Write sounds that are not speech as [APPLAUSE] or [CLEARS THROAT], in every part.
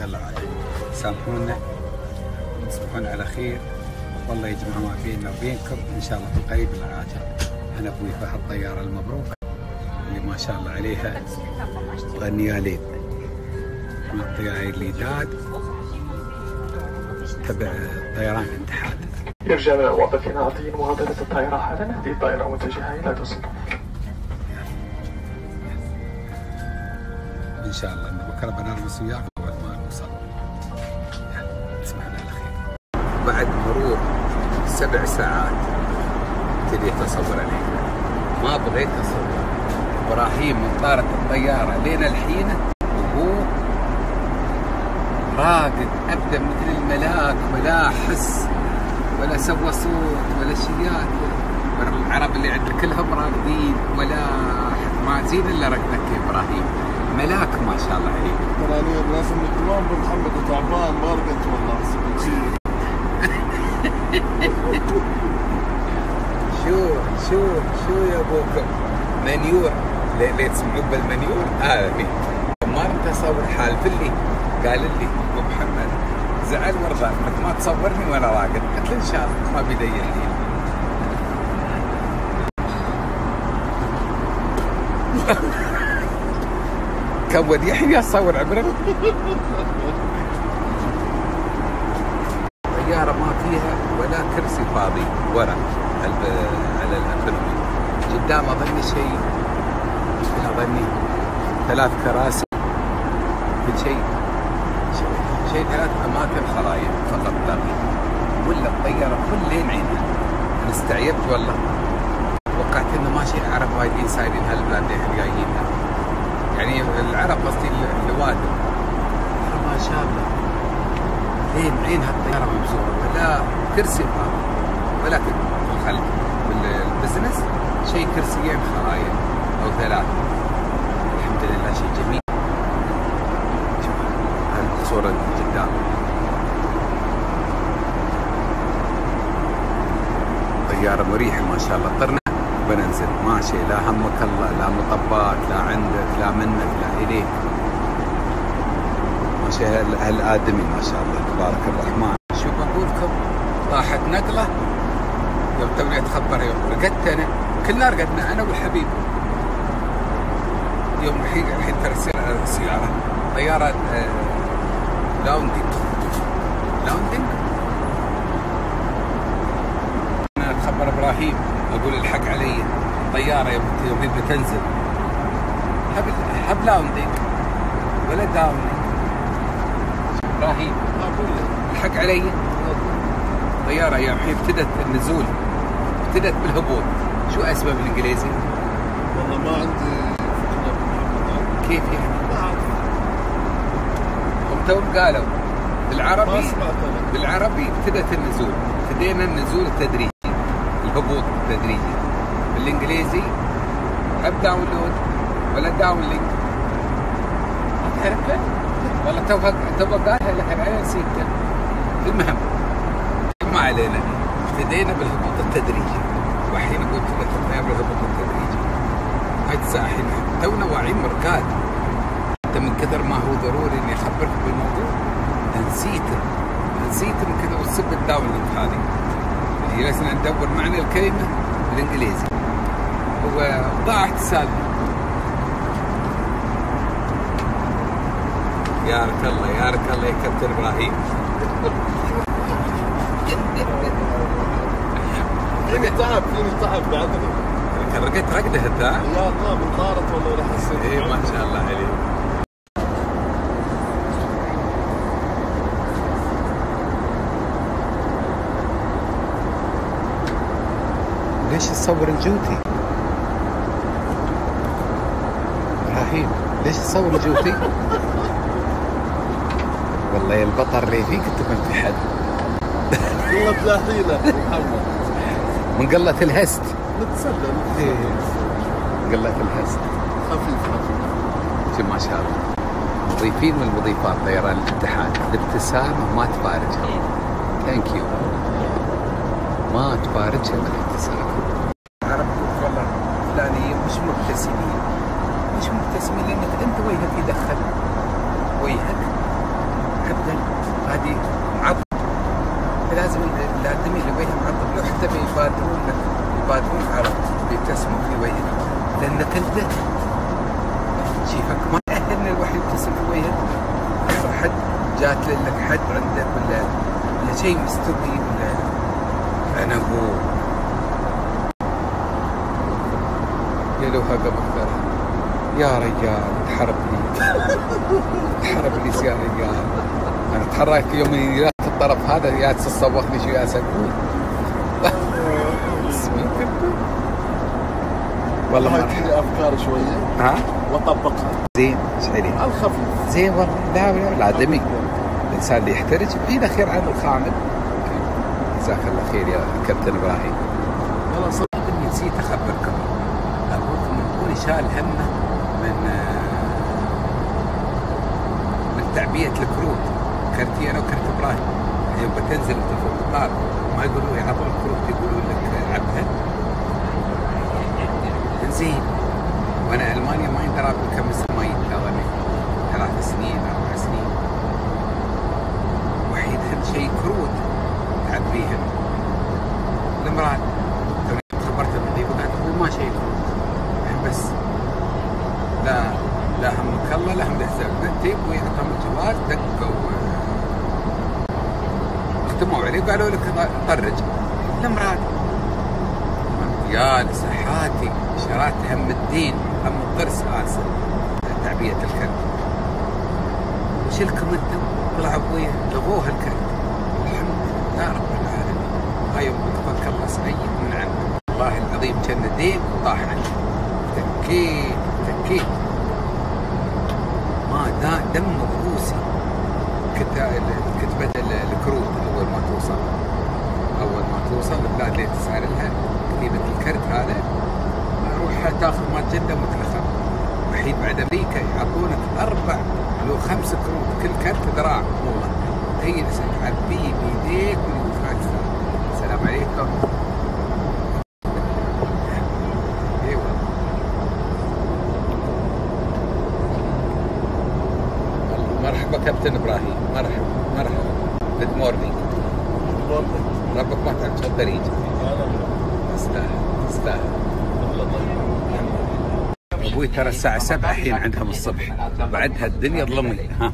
يلا عاد سامحونا تصبحون على خير والله يجمع ما بيننا وبينكم ان شاء الله في القريب العاجل أنا أبوي فهد طياره المبروك اللي ما شاء الله عليها غنيها ليل من الطيارين اللي داد تبع طيران الاتحاد يرجى من الموظفين العاديين مغادرة الطائرة حالا هذه الطائرة متجهة إلى دوسن ان شاء الله ان بكره بنرمس وياك ساعات ابتديت اصور عليك. ما بغيت اصور إبراهيم من طارت الطيارة لين الحين وهو راقد ابدا مثل الملاك ولا احس ولا سوى صوت ولا شيات العرب اللي عندنا كلهم راقدين ولا ما زين إلا رقدك يا إبراهيم. ملاك ما شاء الله عليك. تراني الناس الدوام بن محمد وتعبان ما رقدت والله. شو شو شو يا ابوكم منيور ليه تسمعون بالمنيور هذا آه ما انت اصور حالف لي قال لي أبو محمد زعل ورضا إنك ما تصورني وأنا راقد قلت له إن شاء الله ما بيدي الحين [LAUGHS] كم ودي يحيى اصور عبرك الطيارة ما فيها ولا كرسي ورا على الاكونومي قدام اظني شيء اظني ثلاث كراسي. كل شيء. شيء- ثلاث أماكن خلايا فقط لا غير. ولا الطيارة كلين عينها. أنا استعجبت والله. توقعت إنه ماشي عرب وايدين سايرين هالبلادين اللي جايين. يعني العرب قصدي الوادم ما شاء الله. لين عين هالطياره مبزوره ولا كرسي كرسي الخلف بالبزنس شيء كرسيين خلايا أو ثلاث الحمد لله شيء جميل. شوف الصورة اللي قدام. طيارة مريحة ما شاء الله. طرنا بننزل. ماشي لا همك الله لا مطبات لا عندك لا منك لا إليك. ماشي هال- هالآدمي ما شاء الله تبارك الرحمن. شوف أقول لكم طاحت نقلة. يوم توني أتخبر يوم رقدت انا كلنا رقدنا أنا والحبيب. يوم الحين الحين ترى السياره طيارة آه، لاوندينج. landing؟ أنا أتخبر إبراهيم أقول الحق علي. طيارة يوم يوم بتنزل. حب حب landing. ولا downing إبراهيم الحق علي. طيارة يوم الحين ابتدت النزول. ابتدت بالهبوط شو اسمه بالانجليزي؟ والله ما عندي فكرة كيف يعني؟ ما أعرف. هم قالوا ما بالعربي سمعت أنا. بالعربي ابتدت النزول ابتدينا النزول التدريجي. الهبوط التدريجي. بالإنجليزي أب download ولا downlink ما تعرفه؟ والله تو تو قالها لك أنا نسيتها المهم ما علينا. ابتدينا بالهبوط التدريجي. والحين أقول لك ابتدينا بالهبوط التدريجي هاي الحين تونا واعيين مركات أنت من كثر ما هو ضروري إني أخبرك بالموضوع. نسيته نسيته من كذا وتسب الداونلينك هذه. اللي جلسنا ندور معنى الكلمة بالإنجليزي. هو ضاعت السالفه يا رك الله يا رك الله يا كابتن إبراهيم. فيني تعب فيني تعب بعدني كان رقدت رقده انت ها؟ يا الله من طارت والله ولا حسيت إيه ما شاء الله عليك ليش تصور الجوتي؟ إبراهيم ليش تصور الجوتي؟ والله يا البطر اللي فيك انت ما في حد والله لا حيله محمد من قلة الهست. إيه. نتسلى. قلة الهست. خفيف خفيف. ما شاء الله. مضيفين والمضيفات طيران الاتحاد. الابتسامة ما تفارجها. thank you ما تفارجها بالابتسامة عرب والله فلانيين مش مبتسمين. مش مبتسمين لأنك أنت وجهك يدخل وجهك انت شيفك ما يأهلنا الواحد يتصل وياك غير حد جات لك حد عندك ولا ولا شيء مستوي ولا؟ أنا أبوه. قالوها قبل. ثلاث يا رجال تحرب لي تحرب لي يا رجال. أنا تحركت يومين يا الطرف هذا يا تصوخني شو يا [LAUGHS] أقول والله لي أفكار شوية. ها؟ واطبقها زين إيش؟ على الخفيف. زين والله لا لا الادمي الإنسان اللي يحترج بعيد أخير عن الخامل. جزاك الله خير يا كابتن إبراهيم. والله صدق إني نسيت أخبركم. ابوكم من شال همه من من تعبئه الكروت. كرتي أنا وكرت إبراهيم. يوم بتنزل انت فوق الطار ما يقولوا يعطون الكروت يقولوا لك عبها زين. وأنا ألمانيا ما يندرى بكم سنه ما يتلاوى ثلاث سنين أربع سنين. وحيد شيء كروت. تعبيها المرأة توني خبرت ذي وقالت أبوي ما شيء. كروت بس. لا لا همك الله لا هم بنتي ويعطهم الجواز دقوا اختموا عليه وقالوا لك طرج. المرأة يا لصحاتي شرات هم الدين هم الضرس آسف تعبئة الكلب. وش لكم أنتم طلع ابويا لغوها الكلب. الحمد لله رب العالمين. هاي أمك الله سعيد من عنده. والله العظيم كان دين وطاح عني تكيت تكيت ما دا دم رؤوسي كتبة الكروت اول ما توصل اول ما توصل البلاد اللي تسعر لها كتيبة الكرت هذا روح تاخذ مال جده متلخم وحيد بعد أمريكا يعطونك أربع لو خمس كروت. كل كرت ذراع. والله. هي تعبيه بيديك ويدفعك السلام عليكم اي والله مرحبا كابتن إبراهيم مرحبا مرحبا good morning ربك ما تعب تفضل يجي تستاهل تستاهل أبوي ترى الساعة سبعة الحين عندهم الصبح. بعدها الدنيا ظلمي ها.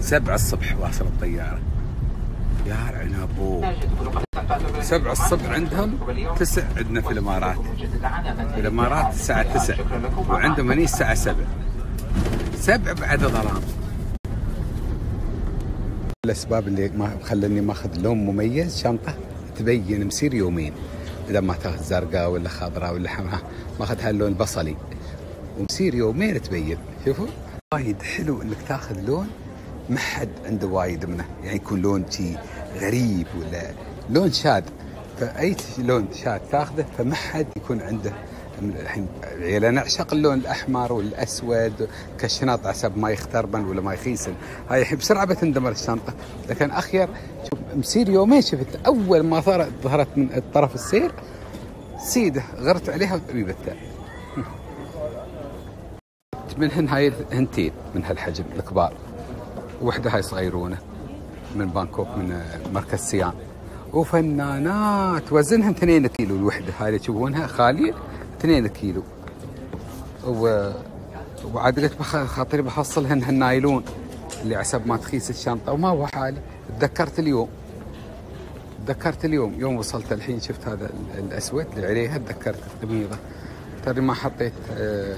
سبعة الصبح واصل الطيارة. يا ابوه سبعة الصبح عندهم تسع عندنا في الإمارات. في الإمارات الساعة تسع. وعندهم هني الساعة سبع. سبع بعد ظلام الأسباب اللي ما خلاني ماخذ لون مميز شنطة تبين مسير يومين. إذا ما تأخذ زرقاء ولا خضراء ولا حمراء ماخذ هاللون البصلي ومسير يومين تبين شوفوا؟ وايد حلو إنك تأخذ لون ما حد عنده وايد منه. يعني يكون لون شي غريب ولا لون شاد. فأي لون شاد تأخذه فما حد يكون عنده الحين يعني أنا أعشق اللون الأحمر والأسود كالشنط حسب ما يختربن ولا ما يخيسن. هاي الحين بسرعة بتندمر الشنطة. لكن أخير شوف مسير يومين شفت أول ما ظهرت ظهرت من طرف السير. سيده غرت عليها ريبتها منهن هاي هنتين من هالحجم الكبار. وحدة هاي صغيرونة من بانكوك من مركز سيان وفنانات وزنها 2 كيلو الوحدة. هاي اللي تشوفونها خالية. 2 كيلو. و... وعاد قلت بخ... خاطري بحصلهن هالنايلون اللي عسب ما تخيس الشنطة وما هو حالي. تذكرت اليوم. تذكرت اليوم. يوم وصلت الحين شفت هذا الأسود اللي عليها تذكرت القميضة. ترى ما حطيت آه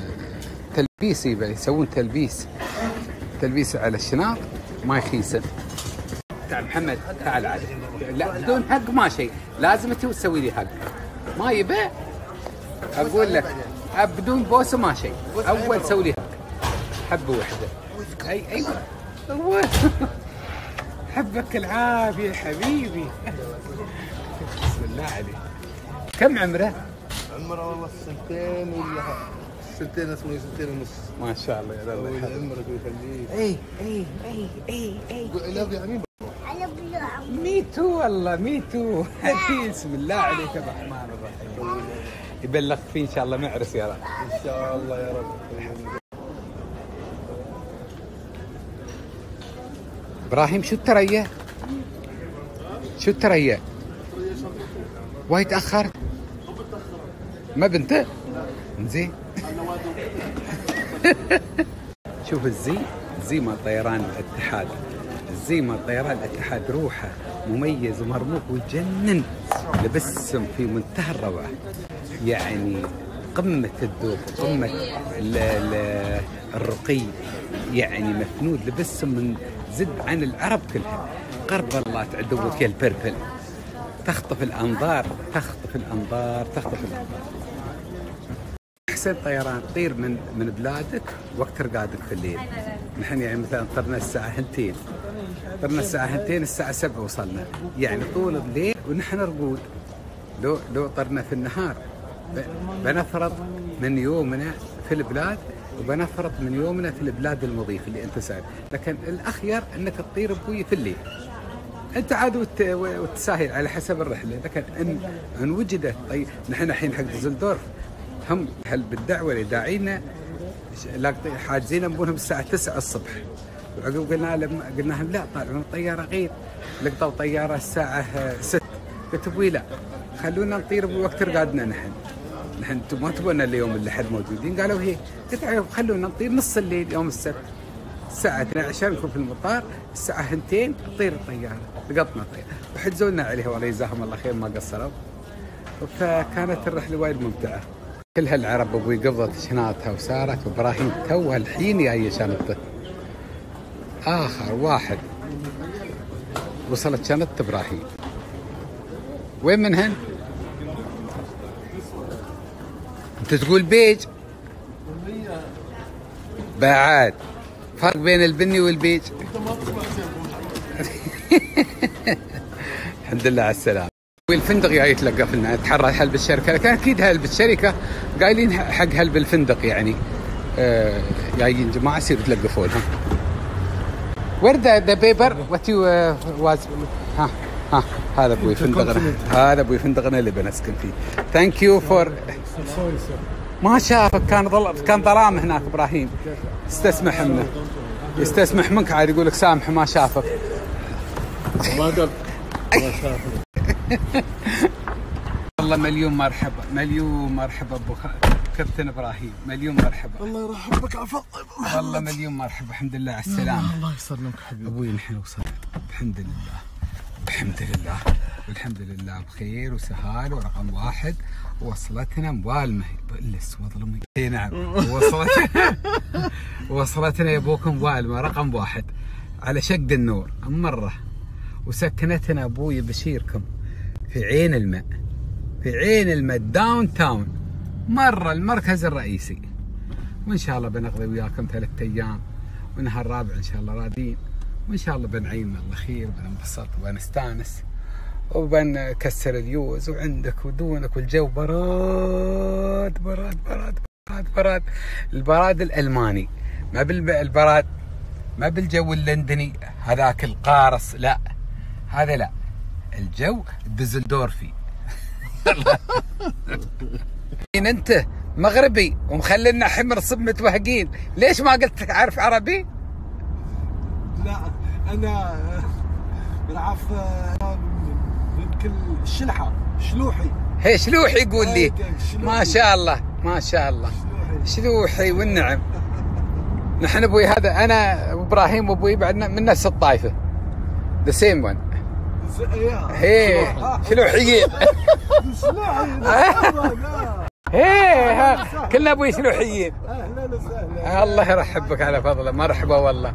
تلبيس يسوون تلبيس. تلبيس على الشناط ما يخيسن تعال محمد تعال عاد. لا بدون حق ما شيء. لازم تسوي لي حق. ما يبى أقول لك بدون بوسة ما شيء. أول سوي لي حبة واحدة أي أيوه [LAUGHS] حبك العافية حبيبي. بسم الله عليك. كم عمره؟ عمره والله سنتين ولا سنتين اسمه سنتين ونص. ما شاء الله يا الله عمرك ويخليك أي أي أي أي أي. لا يعني me too والله. me too [LAUGHS] بسم الله عليك يا الرحمن الرحيم. يبلغ فيه إن شاء الله معرس يا رب. إن شاء الله يا رب. إبراهيم شو الترية؟ شو الترية؟ وايد تاخرت ما بنت زين. [LAUGHS] شوف الزي الزي مال طيران الاتحاد. الزي مال طيران الاتحاد روحه مميز ومرموق ويجنن. لبسهم في منتهى الروعة. يعني قمة الذوق قمة ال- ال- الرقي يعني مفنود لبسهم من زد عن العرب كلها. قرب الله عدوك يا البربل. تخطف الأنظار تخطف الأنظار تخطف الأنظار. احسن طيران تطير من من بلادك وقت رقادك في الليل. نحن يعني مثلا طرنا الساعة هنتين. طرنا الساعة هنتين الساعة 7 وصلنا. يعني طول الليل ونحن رقود. لو لو طرنا في النهار. بنفرض من يومنا في البلاد وبنفرض من يومنا في البلاد المضيف اللي أنت ساير لكن الأخير أنك تطير بوي في الليل. أنت عاد وت... وتساهل على حسب الرحلة. لكن إن إن وجدت طيب نحن الحين حق ديزلدورف هم هل بالدعوة اللي داعينا حاجزين ابوهم الساعة 9 الصبح. وعقب قلنا لهم قلنا لهم لا طالعون الطياره غير. لقطوا طيارة الساعة 6 قلت أبوي لا خلونا نطير بوقت رقادنا نحن. نحن أنتم ما تبون اليوم اللي حد موجودين. قالوا هي قلت عيب خلونا نطير نص الليل يوم السبت. الساعة 12 نكون في المطار الساعة 2 تطير الطيارة لقطنا طيارة. وحجزوا لنا عليها والله يجزاهم الله خير ما قصروا. فكانت الرحلة وايد ممتعة. كل هالعرب أبوي قبضت شنطها وسارت وإبراهيم تو الحين جاي شنطته آخر واحد. وصلت شنطة إبراهيم. وين منهن؟ انت تقول بيج بعد فرق بين البني والبيج [LAUGHS] الحمد لله على السلامة. والفندق جاي يتلقف لنا تحرى هل بالشركة؟ لكن أكيد هل بالشركة قايلين حق هل بالفندق يعني. آه، جايين جماعة يصيروا يتلقفون ها. Where the, the paper? What you uh, was ها. ها هذا أبوي فندقنا هذا أبوي فندقنا اللي بنسكن فيه. thank you for ما شافك كان ظل كان ظلام هناك إبراهيم. استسمح منه. يستسمح منك عاد يقول لك سامح ما شافك. ما قال [LAUGHS] ما شاف والله مليون مرحبا مليون مرحبا أبو كابتن إبراهيم. مليون مرحبا. الله يرحمك عفا والله مليون مرحبا الحمد لله على السلامة. الله يسلمك حبيبي. أبوي نحن وصلنا. الحمد لله. الحمد لله. والحمد لله بخير وسهال ورقم واحد. وصلتنا موالمه بلس وظلمي إي نعم. وصلتنا. [LAUGHS] وصلتنا يا أبوكم موالمه رقم واحد. على شق النور. مرة. وسكنتنا أبوي بشيركم. في عين الماء. في عين الماء. downtown مرة. المركز الرئيسي. وإن شاء الله بنقضي وياكم ثلاث أيام. ونهار رابع إن شاء الله رادين. وإن شاء الله بنعين الله خير بننبسط وبنستانس وبنكسر اليوز وعندك ودونك والجو براد براد براد براد براد. البراد الألماني ما بالبراد ما بالجو اللندني هذاك القارص لا هذا لا الجو الدوسلدورفي [LAUGHS] أنت مغربي ومخلينا حمر صب متوهقين ليش ما قلت تعرف عربي؟ لا. أنا بالعف أنا يمكن الشلحه شلوحي. هي شلوح يقول لي. شلوحي. ما شاء الله ما شاء الله. شلوحي. والنعم. نحن أبوي هذا أنا وإبراهيم وأبوي بعدنا من نفس الطائفة. ذا سيم ون هي شلوحيين. [LAUGHS] [LAUGHS] هي ها، كلنا أبوي شلوحيين أهلا وسهلا. الله يرحبك على فضله مرحبا والله.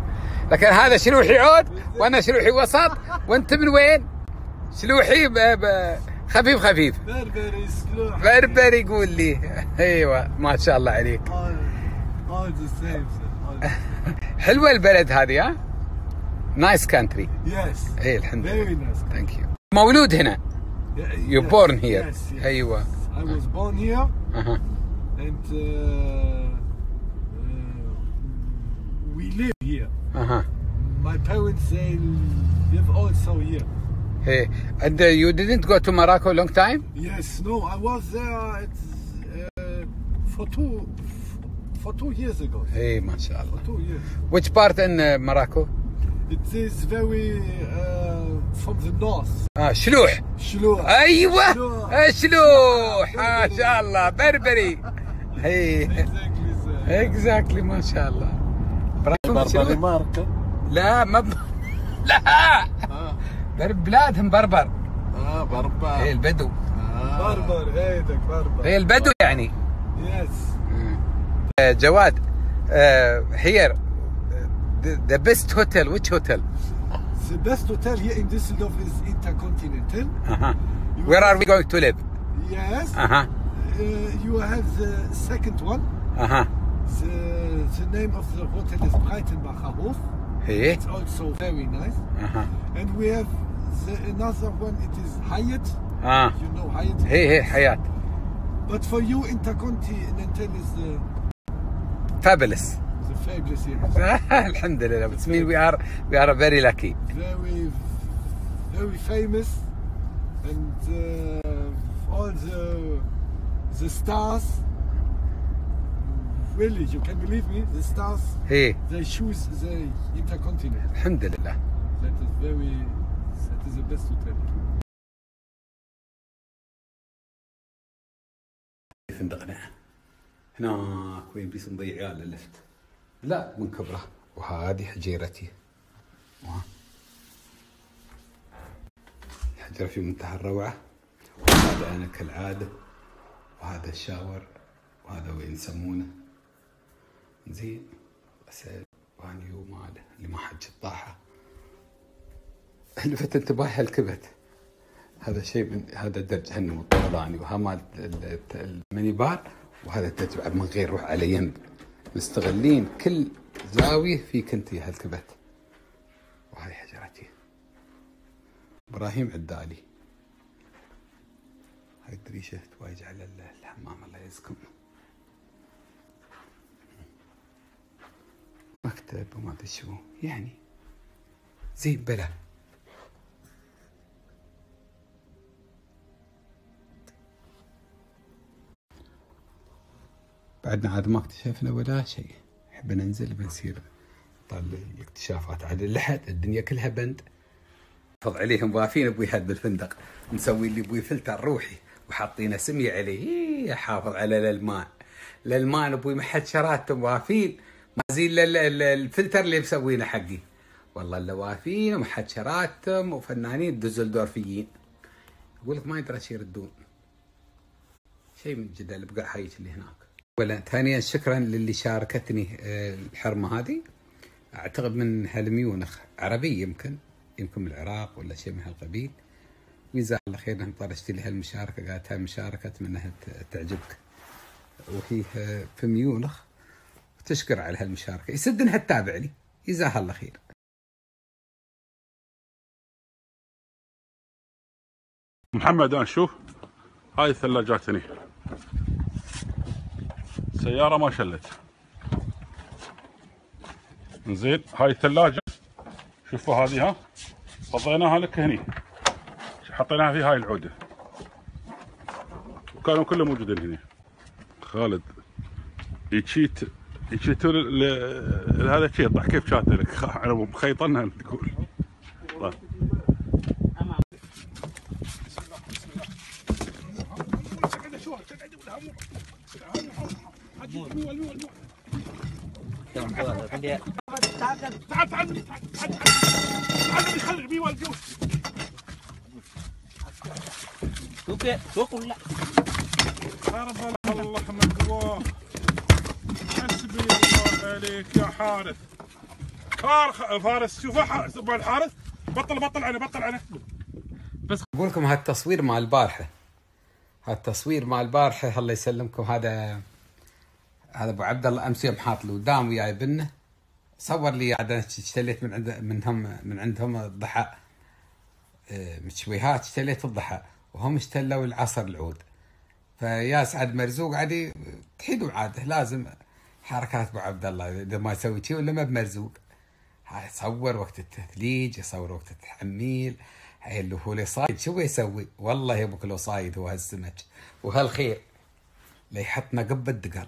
لكن هذا شلوحي عود وأنا شلوحي وسط وأنت من وين؟ شلوحي. خفيف خفيف. بربري سلوح بربر يقول لي. أيوه ما شاء الله عليك. حلوة البلد هذه ها؟ nice country yes. اي الحمد لله. Nice thank you مولود هنا. you born here. أيوه. I was born here, uh-huh. uh -huh. and uh, we live here. -huh. My parents they live also here. Hey, and uh, you didn't go to Morocco a long time? Yes, no, I was there at, uh, for two for two years ago. Hey, mashallah. For two years. Which part in uh, Morocco? It is very uh, from the north. آه شلوح. Shloah. أيوه. شلوح. شلوح. ما شاء الله. بربري. [LAUGHS] Exactly. exactly ما شاء الله. بربر شنو؟ ماركة لا ما ب... [LAUGHS] لا. آه. بر- بلادهم بربر. آه بربر. هي البدو. آه. بربر هيدك بربر. هي البدو يعني. yes آه، جواد. آه، here the, the best hotel, which hotel? The best hotel here in Düsseldorf is Intercontinental. Uh -huh. Where are we going to live? Yes. Uh -huh. Uh, you have the second one. Uh -huh. The, the name of the hotel is Breitenbacher Hof. Hey. It's also very nice. Uh -huh. And we have the, another one, it is Hyatt. Ah. You know Hyatt? Hey, hey, Hyatt. But for you, Intercontinental is the... Fabulous. Fabulous here. الحمد لله but mean we are we are very lucky Very, very famous, and uh, all the the stars. Really, you can believe me. The stars هي they choose the Intercontinental. الحمد لله That is very. That is the best hotel. فندقنا هناك وين بيس نضيع عيال اللفت لا من كبره. وهذه حجيرتي. حجرة في منتهى الروعة. وهذا أنا كالعادة. وهذا الشاور. وهذا وين يسمونه. زين. بس بانيو ماله اللي ما حد الطاحة. لفت انتباهي الكبت. هذا شيء من هذا درج جهنم الطولاني وها مال ال- ال- ال mini bar وهذا بعد من غير روح على ينب. مستغلين كل زاوية في كنتي هالكبت. وهاي حجرتي. إبراهيم عدالي. هاي الدريشة تواجه على ال- الحمام الله يعزكم مكتب وما أدري شو. يعني زين بلا. بعدنا عاد ما اكتشفنا ولا شيء. نحب ننزل بنصير طال الاكتشافات عاد لحد الدنيا كلها بند. حفظ عليهم وافين أبوي هاد بالفندق. مسوي لي أبوي فلتر روحي وحاطين سمية عليه. إيه، حافظ على الألمان. الألمان أبوي ما حد شراتهم وافين. ما زين الفلتر اللي مسوينه حقي. والله إلا وافين وما حد شراتهم وفنانين دوزلدورفيين. يقول لك ما يدري إيش يردون. شيء من جدا البقع هايج اللي هناك. اولا ثانيا شكرا للي شاركتني آه، الحرمة هذه. أعتقد من هالميونخ عربي يمكن يمكن من العراق ولا شيء من هالقبيل. وجزاها الله خير انها طرشت لي هالمشاركه قالت هاي مشاركة أتمنى ت- تعجبك. وهي آه، في ميونخ وتشكر على هالمشاركة. يسد انها تتابع لي. جزاها الله خير. محمد أنا شوف هاي الثلاجات هني سيارة ما شلت. زين هاي الثلاجة. شوفوا هذه ها؟ فضيناها لك هني. حطيناها في هاي العودة. وكانوا كلهم موجودين هني. خالد يشيت ل- هذا شيء كيف شات لك خ- [LAUGHS] أنا مخيطنها تقول طيب. تعال تعال تعال تعال يا فارس شوف الحارث بطل بطل عليه بطل عليه أقول لكم هالتصوير مال البارحة. هالتصوير مال البارحة الله يسلمكم. هذا هذا أبو عبد الله أمس يوم حاط له دام وياي بنه صور لي عاد أنا اشتريت من عند منهم من عندهم الضحى. آه، مشويهات اشتريت الضحى. وهم اشتلوا العصر العود. فيا سعد مرزوق عادي تحيدوا عاده لازم حركات أبو عبد الله إذا ما يسوي شيء ولا ما بمرزوق. هاي يصور وقت التثليج يصور وقت التحميل. هاي اللي هو صايد. شو يسوي؟ والله يا أبوك لو صايد هو هالسمك وهالخير. لا يحطنا قبة دقل.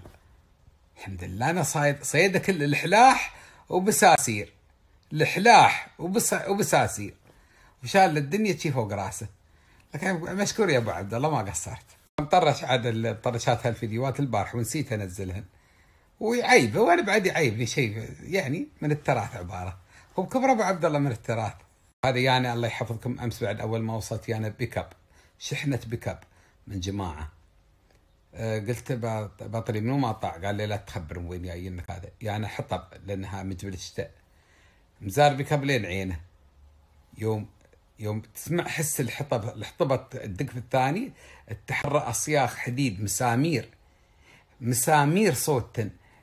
الحمد لله. أنا صايد صيده كل الحلاح وبساسير. الحلاح وبس وبساسير. وشال الدنيا شي فوق راسه. لكن مشكور يا أبو عبد الله ما قصرت. مطرش عاد الطرشات هالفيديوهات البارح ونسيت أنزلهن. ويعيبه وأنا بعد يعيبني شيء يعني من التراث عبارة. هو بكبر أبو عبد الله من التراث. هذا يعني الله يحفظكم أمس بعد أول ما وصلت يعني بيك اب شحنة بيك اب من جماعة. قلت بط- بطري منو ما طاع قال لي لا تخبر وين جايينك هذا. يعني حطب لأنها مجبل الشتاء. مزار بيك اب لين عينه. يوم يوم تسمع حس الحطب الحطبة تدق في الثاني تحرى أصياخ حديد مسامير. مسامير صوت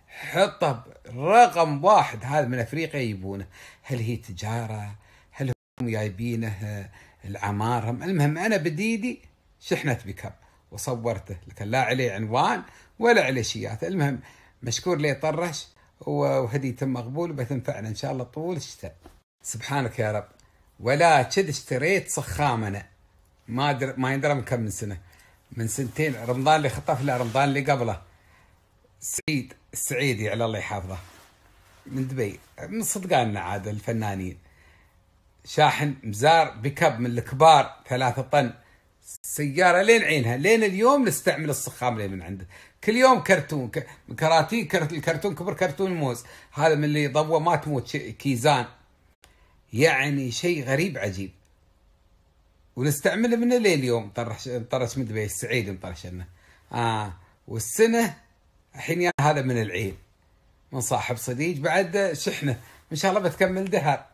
حطب رقم واحد هذا من أفريقيا يجيبونه هل هي تجارة؟ هل هم جايبينه؟ العمارة؟ المهم أنا بديدي شحنه بيكاب وصورته لكن لا عليه عنوان ولا عليه شيات المهم مشكور لي طرش وهديته مقبول وبتنفعنا إن شاء الله طول الشتاء. سبحانك يا رب. ولا كذا اشتريت صخامنه ما أدري ما يندرى من كم من سنة. من سنتين رمضان اللي خطف له رمضان اللي قبله. سعيد السعيدي على الله يحفظه من دبي من صدقاننا عاد الفنانين. شاحن مزار بكب من الكبار ثلاثة طن. سيارة لين عينها لين اليوم نستعمل الصخام اللي من عنده. كل يوم كرتون كراتين كرت الكرتون كبر كرتون موز هذا من اللي ضوى ما تموت كيزان. يعني شيء غريب عجيب. ونستعمله من اليوم. طرش طرش من دبي السعيد مطرش لنا. آه والسنة الحين هذا من العين. من صاحب صديق بعد شحنة. إن شاء الله بتكمل دهر.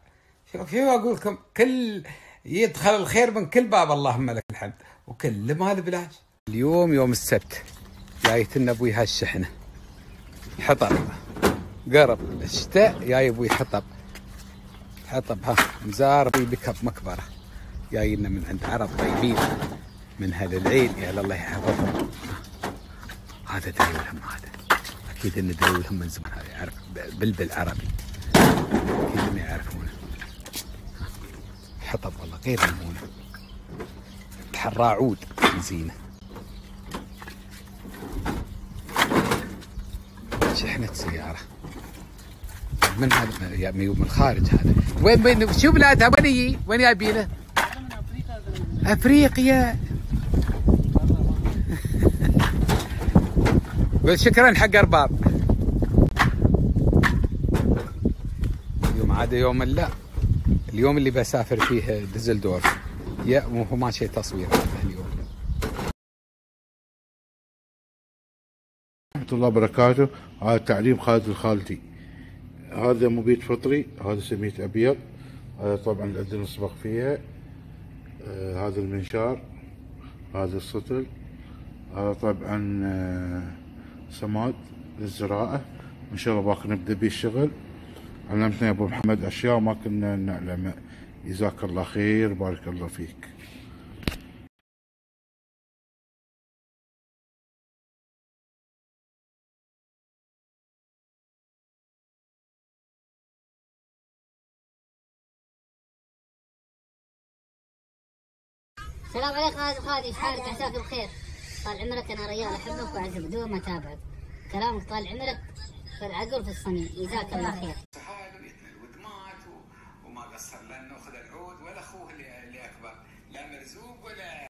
شوف شو أقول لكم كل يدخل الخير من كل باب. اللهم لك الحمد. وكل ما بلاش. اليوم يوم السبت جايت لنا أبوي هالشحنه حطب. قرب. الشتاء جاي أبوي حطب. حطب ها. مزار أبوي بكب مكبرة. جاي لنا من عند عرب طيبين. من هذا العين يا الله يحفظهم. هذا داير هم هذا. أكيد انه داير هم من زمان. هذا يعرف بلبل عربي. أكيد إنه يعرفونه. حطب. غير ملمونه تحرى عود زينة. شحنة سيارة. من هذا يا ميوب من الخارج هذا. وين وين شو بلادها وين يجي؟ وين جايبينه؟ أفريقيا. قول شكرا حق أرباب. اليوم عاد يوم لا. اليوم اللي بسافر فيه ديزلدورف. يا وهو ما شيء تصوير. اليوم. ورحمة الله وبركاته. هذا تعليم خالد الخالدي هذا مبيد فطري هذا سميت أبيض. هذا طبعا الأذن نسبق فيها. آه هذا المنشار هذا السطل. هذا طبعا آه سماد للزراعة. إن شاء الله باقي نبدأ به الشغل. علمتنا يا أبو محمد أشياء ما كنا نعلمها جزاك الله خير بارك الله فيك. السلام عليكم هذا خالد حالك؟ عساك بخير طال عمرك أنا رجال أحبك وأعزك دوما اتابعك كلامك طال عمرك في العقل في الصميم جزاك الله خير. الودمات وما قصر لا ناخذ العود ولا أخوه اللي اللي أكبر. لا مرزوق ولا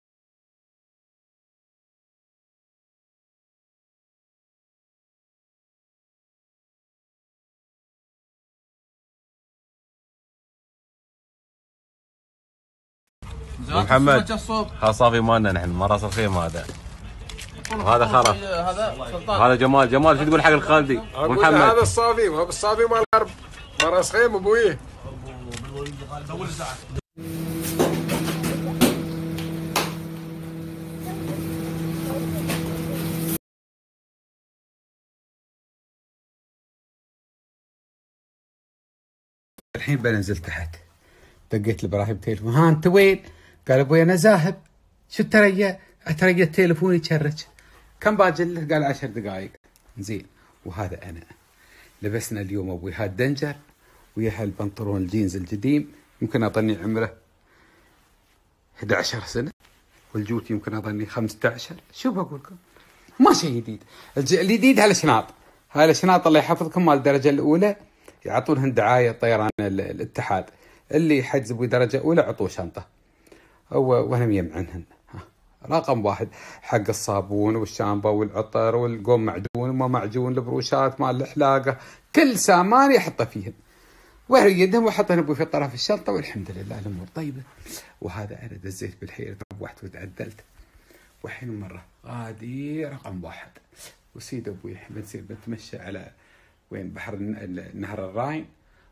محمد هذا صافي مالنا نحن ما راس الخيم هذا وهذا خرف. هذا جمال جمال شو تقول حق الخالدي؟ ومحمد هذا الصافي وهذا الصافي مال الغرب راس خيم ابويه الحين بنزل تحت. دقيت لإبراهيم تليفون. ها أنت وين؟ قال أبوي أنا ذاهب شو التريا؟ اتريا التليفون يشرج كم باجي له؟ قال عشر دقائق. زين. وهذا أنا. لبسنا اليوم أبوي هذا الدنجر ويا هالبنطلون الجينز القديم يمكن اظني عمره 11 سنة والجوت يمكن اظني 15 شو بقول لكم؟ ما شيء جديد. الج- الجديد هالشناط هالشناط الله يحفظكم مال الدرجة الأولى يعطونهن دعاية طيران ال- الاتحاد. اللي يحجز أبوي درجة أولى عطوه شنطة. وأنا ميم عنهن رقم واحد حق الصابون والشامبو والعطر والقوم معجون وما معجون البروشات مال الحلاقة كل سامان يحطه فيهن. ويدهم وحطهم أبوي في طرف الشنطه والحمد لله الأمور طيبة. وهذا أنا دزيت بالحيرة روحت وتعدلت. والحين مرة غادي رقم واحد. وسيد أبوي بنصير بنتمشى على وين بحر نهر الراين.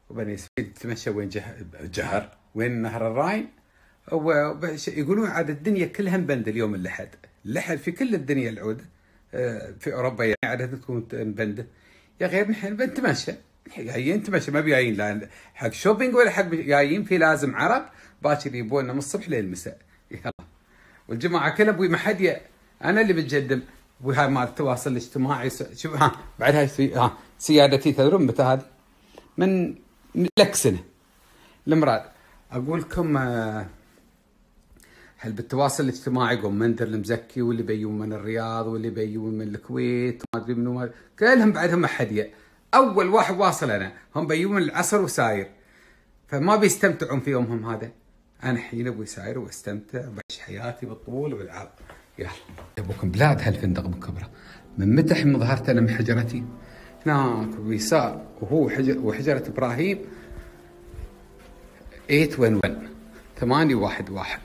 وبنصير نتمشى وين جه- جهر وين نهر الراين؟ يقولون عاد الدنيا كلها مبند اليوم الأحد. الأحد في كل الدنيا العود. آه، في أوروبا يعني عادة تكون مبنده يا غير نحن بنتمشى جايين نتمشى ما بجايين لا. حق shopping ولا حق جايين في لازم عرب. باكر يبونا من الصبح للمساء يلا. والجماعة كلها أبوي ما حد أنا اللي بتقدم أبوي هاي مال التواصل الاجتماعي. شوف ها بعد هاي سي... ها سيادتي تدرون متى هذه؟ من لك سنة. المراد أقول لكم آه، هل بالتواصل الاجتماعي قوم مندر المزكي واللي بيجون من الرياض واللي بيجون من الكويت وما أدري منو ما كلهم بعدهم ما حد ي- أول واحد واصل أنا. هم بيجون من العصر وساير. فما بيستمتعون في يومهم هذا. أنا حين أبوي ساير واستمتع وبعيش حياتي بالطول والعرض. يلا. أبوكم بلاد هالفندق بكبره من متى حين ظهرت أنا من حجرتي؟ هناك بيسار وهو حجر وحجره إبراهيم. 811 811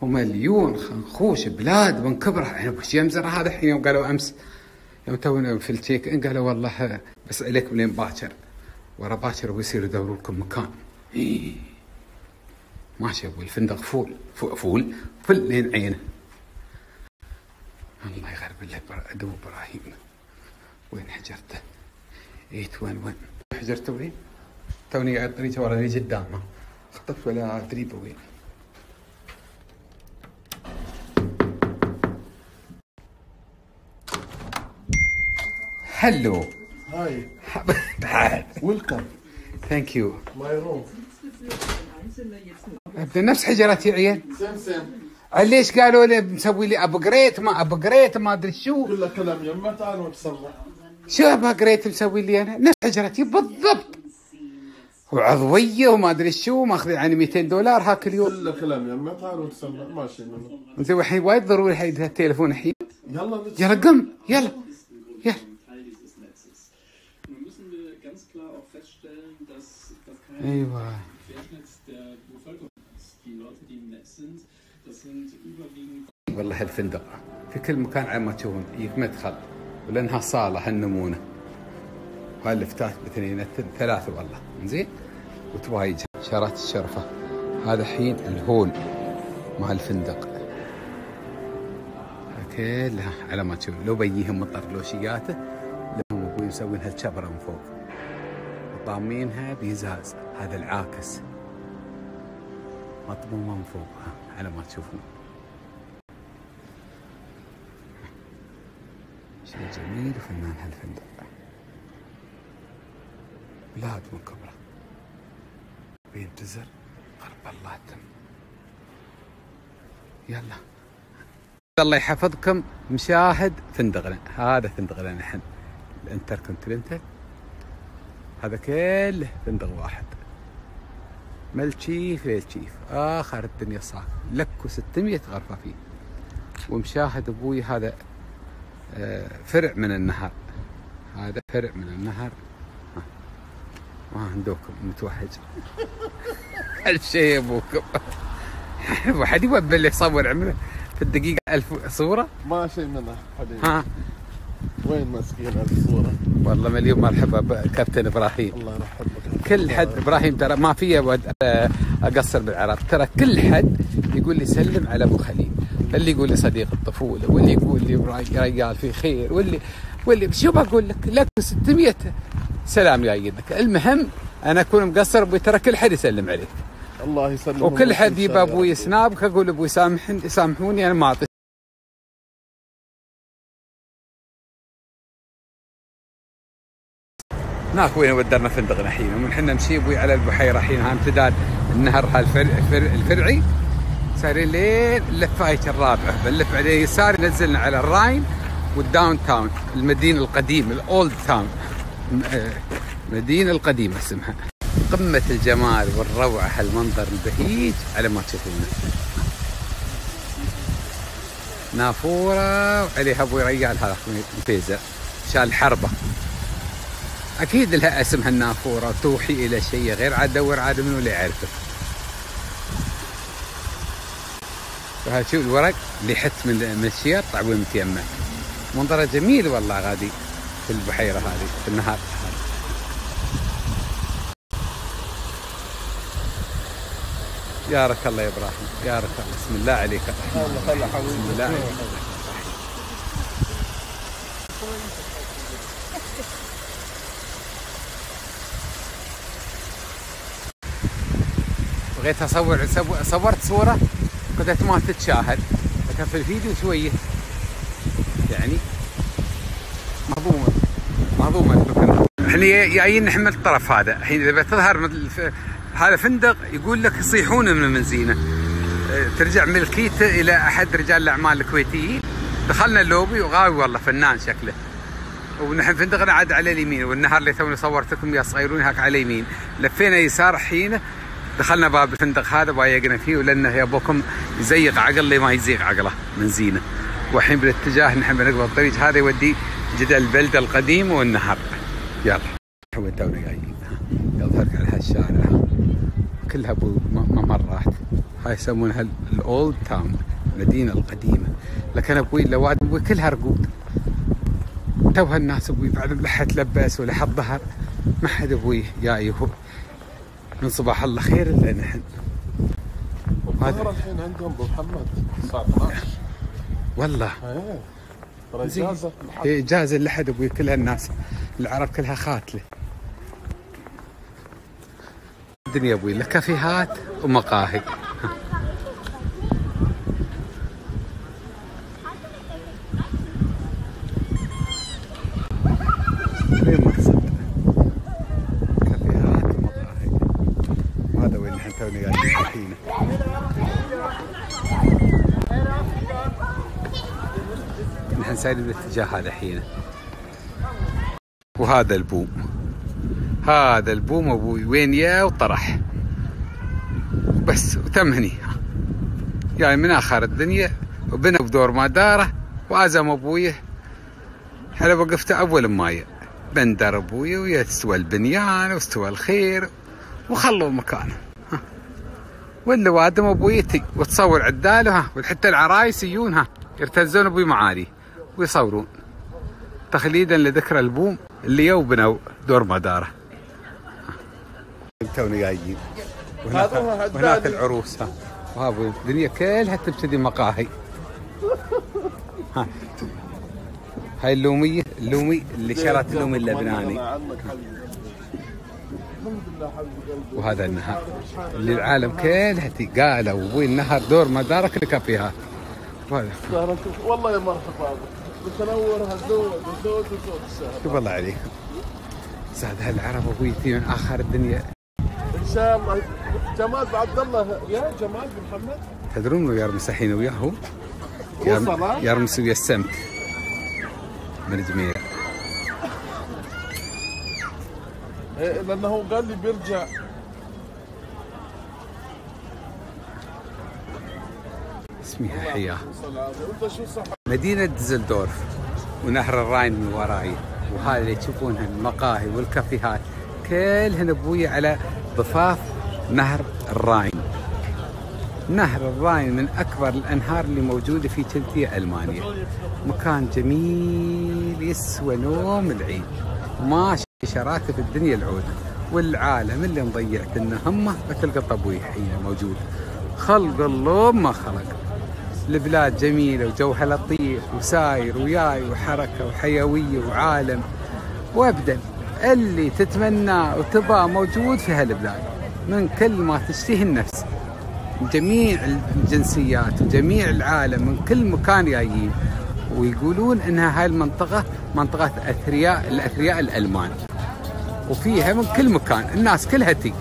ومليون خنخوش بلاد من كبره يعني ابو يمزر هذا الحين يوم قالوا أمس يوم تونا في التشيك قالوا والله بس عليكم لين باكر ورا باكر ويصير يدوروا لكم مكان إيه. ماشي ابو الفندق فول فو- فول فل لين عينه الله يغرب له بر- أدو إبراهيم وين حجرته؟ 811 حجرته وين؟ توني قاعد طريقة وراني قدامه خطفت ولا أدري وين Hello Hi, تعال [LAUGHS] welcome. Thank you My room. نفس حجرتي عيال؟ Same same. ليش قالوا لي مسوي لي upgrade ما upgrade ما أدري شو. كله كلام يما تعال وتصرح. شو upgrade مسوي لي أنا؟ نفس حجرتي بالضبط. وعضوية وما أدري شو ماخذ يعني 200 دولار هاك اليوم. كله كلام يما تعال وتصرح ماشي. انت الحين وايد ضروري الحين التليفون الحين. يلا. يلا قم. يلا يلا. Überwiegend والله هالفندق في كل مكان على ما تشوفون مدخل ولأنها صالة هالنمونة. والفتات باثنين ثلاثة والله. زين وتوايج شارات الشرفة. هذا حين الهول مع الفندق. كلها على ما تشوف. لو بيهم مطر لو شياته لهم أبوي مسوين هالشبرة من فوق. وطامينها بيزاز هذا العاكس. مطمومة من فوق ها، على ما تشوفون. شيء جميل وفنان هالفندق. بلاد من كبره. بينتزر غرب الله تم. يلا. الله يحفظكم. مشاهد فندقنا. هذا فندقنا نحن. الانتركونتيننتال. هذا كله فندق واحد. ملشيف للشيف آخر الدنيا صار لك و600 غرفة فيه. ومشاهد أبوي هذا آه، فرع من النهر. هذا فرع من النهر. ما عندكم متوهج ألف [LAUGHS] شيء أبوكم. [LAUGHS] واحد يوبل يصور عمره في الدقيقة ألف صورة؟ ما شيء منه حبيبي. ها. وين ماسكين الصورة؟ والله مليون مرحبا بكابتن إبراهيم الله يرحب بك. كل حد إبراهيم ترى ما في أقصر بالعرب ترى كل حد يقول لي سلم على أبو خليل اللي يقول لي صديق الطفولة واللي يقول لي رجال في خير واللي واللي شو بقول لك لك 600 سلام جايينك المهم أنا أكون مقصر أبوي ترى كل حد يسلم عليك الله يسلمك. وكل حد يبى أبوي سناب أقول أبوي سامحني سامحوني أنا ما أعطي هناك وين ودرنا فندقنا الحين ومن حنا نمشي أبوي على البحيرة الحين ها امتداد النهر الفرع- الفرعي. صايرين لين اللفاية الرابعه بنلف عليه يسار ينزلنا على الراين وال downtown المدينة القديمة ال old town المدينة القديمة اسمها. قمة الجمال والروعة هالمنظر البهيج على ما تشوفونه. نافورة وعليها أبو ريال هذا مفيزه شال حربة. أكيد لها اسم هالنافوره توحي إلى شيء غير عاد دور عاد منو اللي يعرفه. وهذا شوف الورق؟ اللي يحت من الشير طلع وين متيمم منظرة جميل والله غادي في البحيرة هذه في النهار. يارك الله يا إبراهيم يارك الله. بسم الله عليك. الله بسم الله عليك. بغيت اصور صورت صورة قلت ما تتشاهد. لكن في الفيديو شوية يعني مهضومه مهضومه إحنا جايين نحمل الطرف هذا. الحين إذا بتظهر مثل هذا فندق يقول لك يصيحون من المنزينه آه، ترجع ملكيته إلى أحد رجال الأعمال الكويتيين. دخلنا اللوبي وغاوي والله فنان شكله. ونحن فندقنا عاد على اليمين والنهار اللي توني صورت لكم يا صغيرون هاك على اليمين. لفينا يسار حين دخلنا باب الفندق هذا بايقنا فيه ولأنه يا أبوكم يزيق عقل ما يزيق عقله من زينة. والحين بالاتجاه نحن بنقبل الطريق. هذا يودي جدة البلده القديم والنهر. يلا. وين تونا جايين ها. يظهرك على هالشارع. ها. كلها ابو ممرات. هاي يسمونها ال- الأولد تاون المدينة القديمة. لكن أبوي لواد أبوي كلها رقود. توها الناس أبوي بعد لحد لبس ولحد ظهر. ما حد أبوي جاي هو من صباح الله خير الا نحن. الظهر هذا الحين عندهم أبو محمد. الساعة 12 والله. اجازه هي اجازه لحد أبوي كلها الناس. العرب كلها خاتلة. الدنيا أبوي له كافيهات ومقاهي في مقصد كافيهات ومقاهي هذا وين نحن قاعدين الحين نحن سايرين بالاتجاه هذا الحين وهذا البوم. هذا البوم أبوي. وين يا؟ وطرح. بس وتم هني يعني من آخر الدنيا. وبنى بدور ما داره. وازم ابويه هلا وقفت أول مايه بندر أبوي ويستوى البنيان واستوى الخير. وخلوا مكانه. واللي وادم أبوي يتي وتصور عداله ها وحتى العرايس يجون ها يرتزون أبوي معالي ويصورون. تخليدا لذكرى البوم اللي يو بنوا دور مدارة. توني جايين وهناك. وهناك العروس ها. الدنيا كلها تبتدي مقاهي. ها. هاي اللومية اللومي اللي شرت اللومي اللبناني عنك حبيبي الحمد لله حبيبي قلبي وهذا النهر اللي العالم كلها قالوا أبوي النهر دور مدارك كان فيها. والله يا مرحبا. بتنور هالزود الزود وزود السهرة شوف الله عليكم زاد هالعرب أبوي من آخر الدنيا؟ إن شاء الله. جمال عبد الله. يا جمال بن محمد. تدرون إنه يرمس الحين وياهم؟ يرمس ويا السمت من جميره لأنه قال لي بيرجع. اسمها صح؟ مدينة ديزلدورف ونهر الراين من وراي. وهذا اللي تشوفونها المقاهي والكافيهات. كلهن أبوي على ضفاف نهر الراين. نهر الراين من أكبر الأنهار اللي موجودة في تلتي ألمانيا. مكان جميل يسوى نوم العين ما شراكة في الدنيا العود والعالم اللي مضيعت لنا همه بتلقى طبوي حين موجود. خلق الله ما خلق. البلاد جميلة وجوها لطيف وساير وياي وحركة وحيوية وعالم. وابدا اللي تتمناه وتباه موجود في هالبلاد. من كل ما تشتهي النفس. جميع الجنسيات وجميع العالم من كل مكان جايين. ويقولون إنها هاي المنطقة منطقة أثرياء الأثرياء الألمان. وفيها من كل مكان. الناس كلها تي.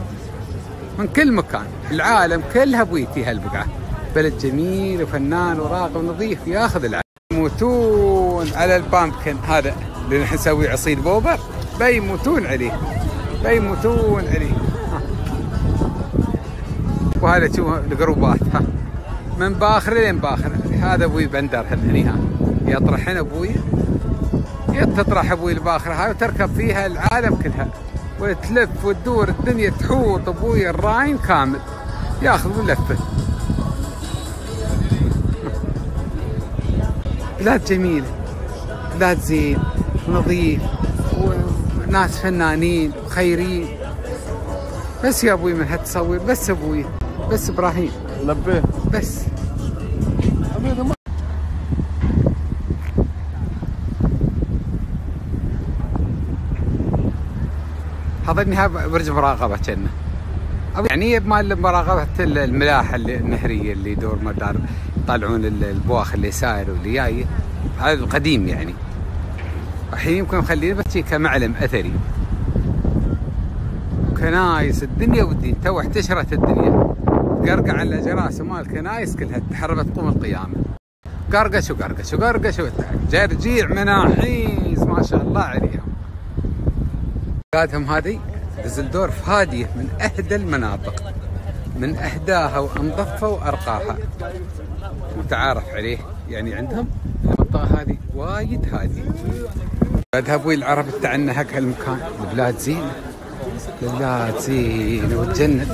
من كل مكان. العالم كلها بويتي هالبقعة. بلد جميل وفنان وراقي ونظيف ياخذ العالم. يموتون على البامكن هذا اللي نحن نسوي عصير بوبر. بيموتون عليه. بيموتون عليه. وهذا شو؟ القروبات ها. من باخر لين باخر. هذا أبوي بندر هالهني ها. يطرحن أبوي تطرح أبوي الباخره هاي وتركب فيها العالم كلها. وتلف وتدور الدنيا تحوط أبوي الراين كامل. ياخذ لفه بلاد جميلة. بلاد زين. ونظيف وناس فنانين وخيرين. بس يا أبوي من هالتصوير بس أبوي. بس إبراهيم. لبيه بس. حضرني ها برج مراقبة كنا. يعني مال مراقبة الملاحة اللي النهرية اللي دور مدار يطلعون البواخ اللي ساير واللي جاي. هذا القديم يعني. الحين يمكن مخلينه بس كمعلم أثري. كنايس الدنيا والدين تو احتشرت الدنيا. قرقع الاجراس مال الكنايس كلها تحربت قوم القيامة. قرقش وقرقش وقرقش جرجيع مناحيس ما شاء الله عليهم. بلادهم هذه دزلدورف هاديه من اهدى المناطق من اهداها وانظفها وارقاها متعارف عليه يعني عندهم المنطقة هذه وايد هاديه بعد أبوي العرب تاعنا هك هالمكان. البلاد زينه البلاد زينه وتجنن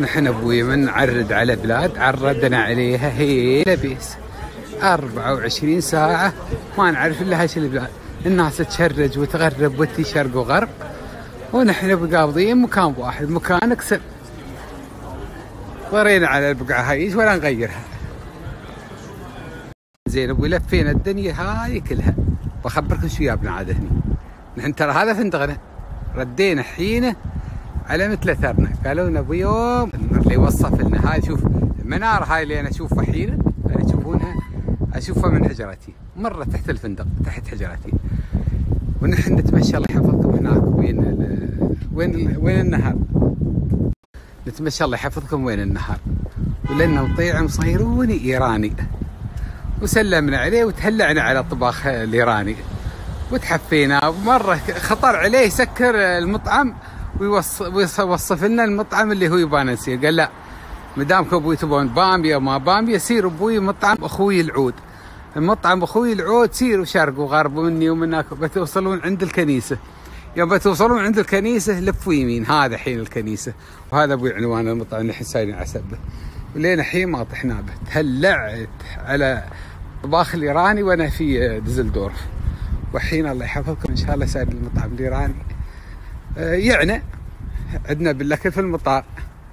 نحن أبوي من نعرد على بلاد عردنا عليها هي لبيس 24 ساعة ما نعرف إلا هاش البلاد. الناس تشرج وتغرب وتي شرق وغرب ونحن بقابضين مكان واحد. مكان اكسر ضرينا على البقعة هاي ولا نغيرها. زين أبوي لفينا الدنيا هاي كلها. بخبركم شو جابنا عاد هني. نحن ترى هذا فندقنا ردينا حينه على مثل أثرنا. قالوا لنا بيوم اللي يوصف لنا هاي شوف المنارة هاي اللي أنا أشوفها حينه اللي تشوفونها أشوفها من حجرتي. مرة تحت الفندق تحت حجرتي. ونحن نتمشى الله يحفظكم. هناك وين. وين. وين النهر نتمشى الله يحفظكم وين النهر ولنا مطيع مصيروني إيراني. وسلمنا عليه وتهلعنا على الطباخ الإيراني. وتحفينا. ومرة خطر عليه يسكر المطعم ويوصف لنا المطعم اللي هو يبغى نسيه قال لا مدامكم أبوي تبون بامبيا وما بامبيا سيروا أبوي مطعم أخوي العود. المطعم أخوي العود سيروا شرق وغرب مني ومنك بتوصلون عند الكنيسة. يوم بتوصلون عند الكنيسة لفوا يمين. هذا حين الكنيسة. وهذا أبوي عنوان المطعم اللي إحنا سايرين على سبه. ولين الحين ما طحنا به. تهلعت على طباخ الإيراني وأنا في ديزلدورف. والحين الله يحفظكم إن شاء الله ساير المطعم الإيراني. يعني عندنا بالاكل في المطار؟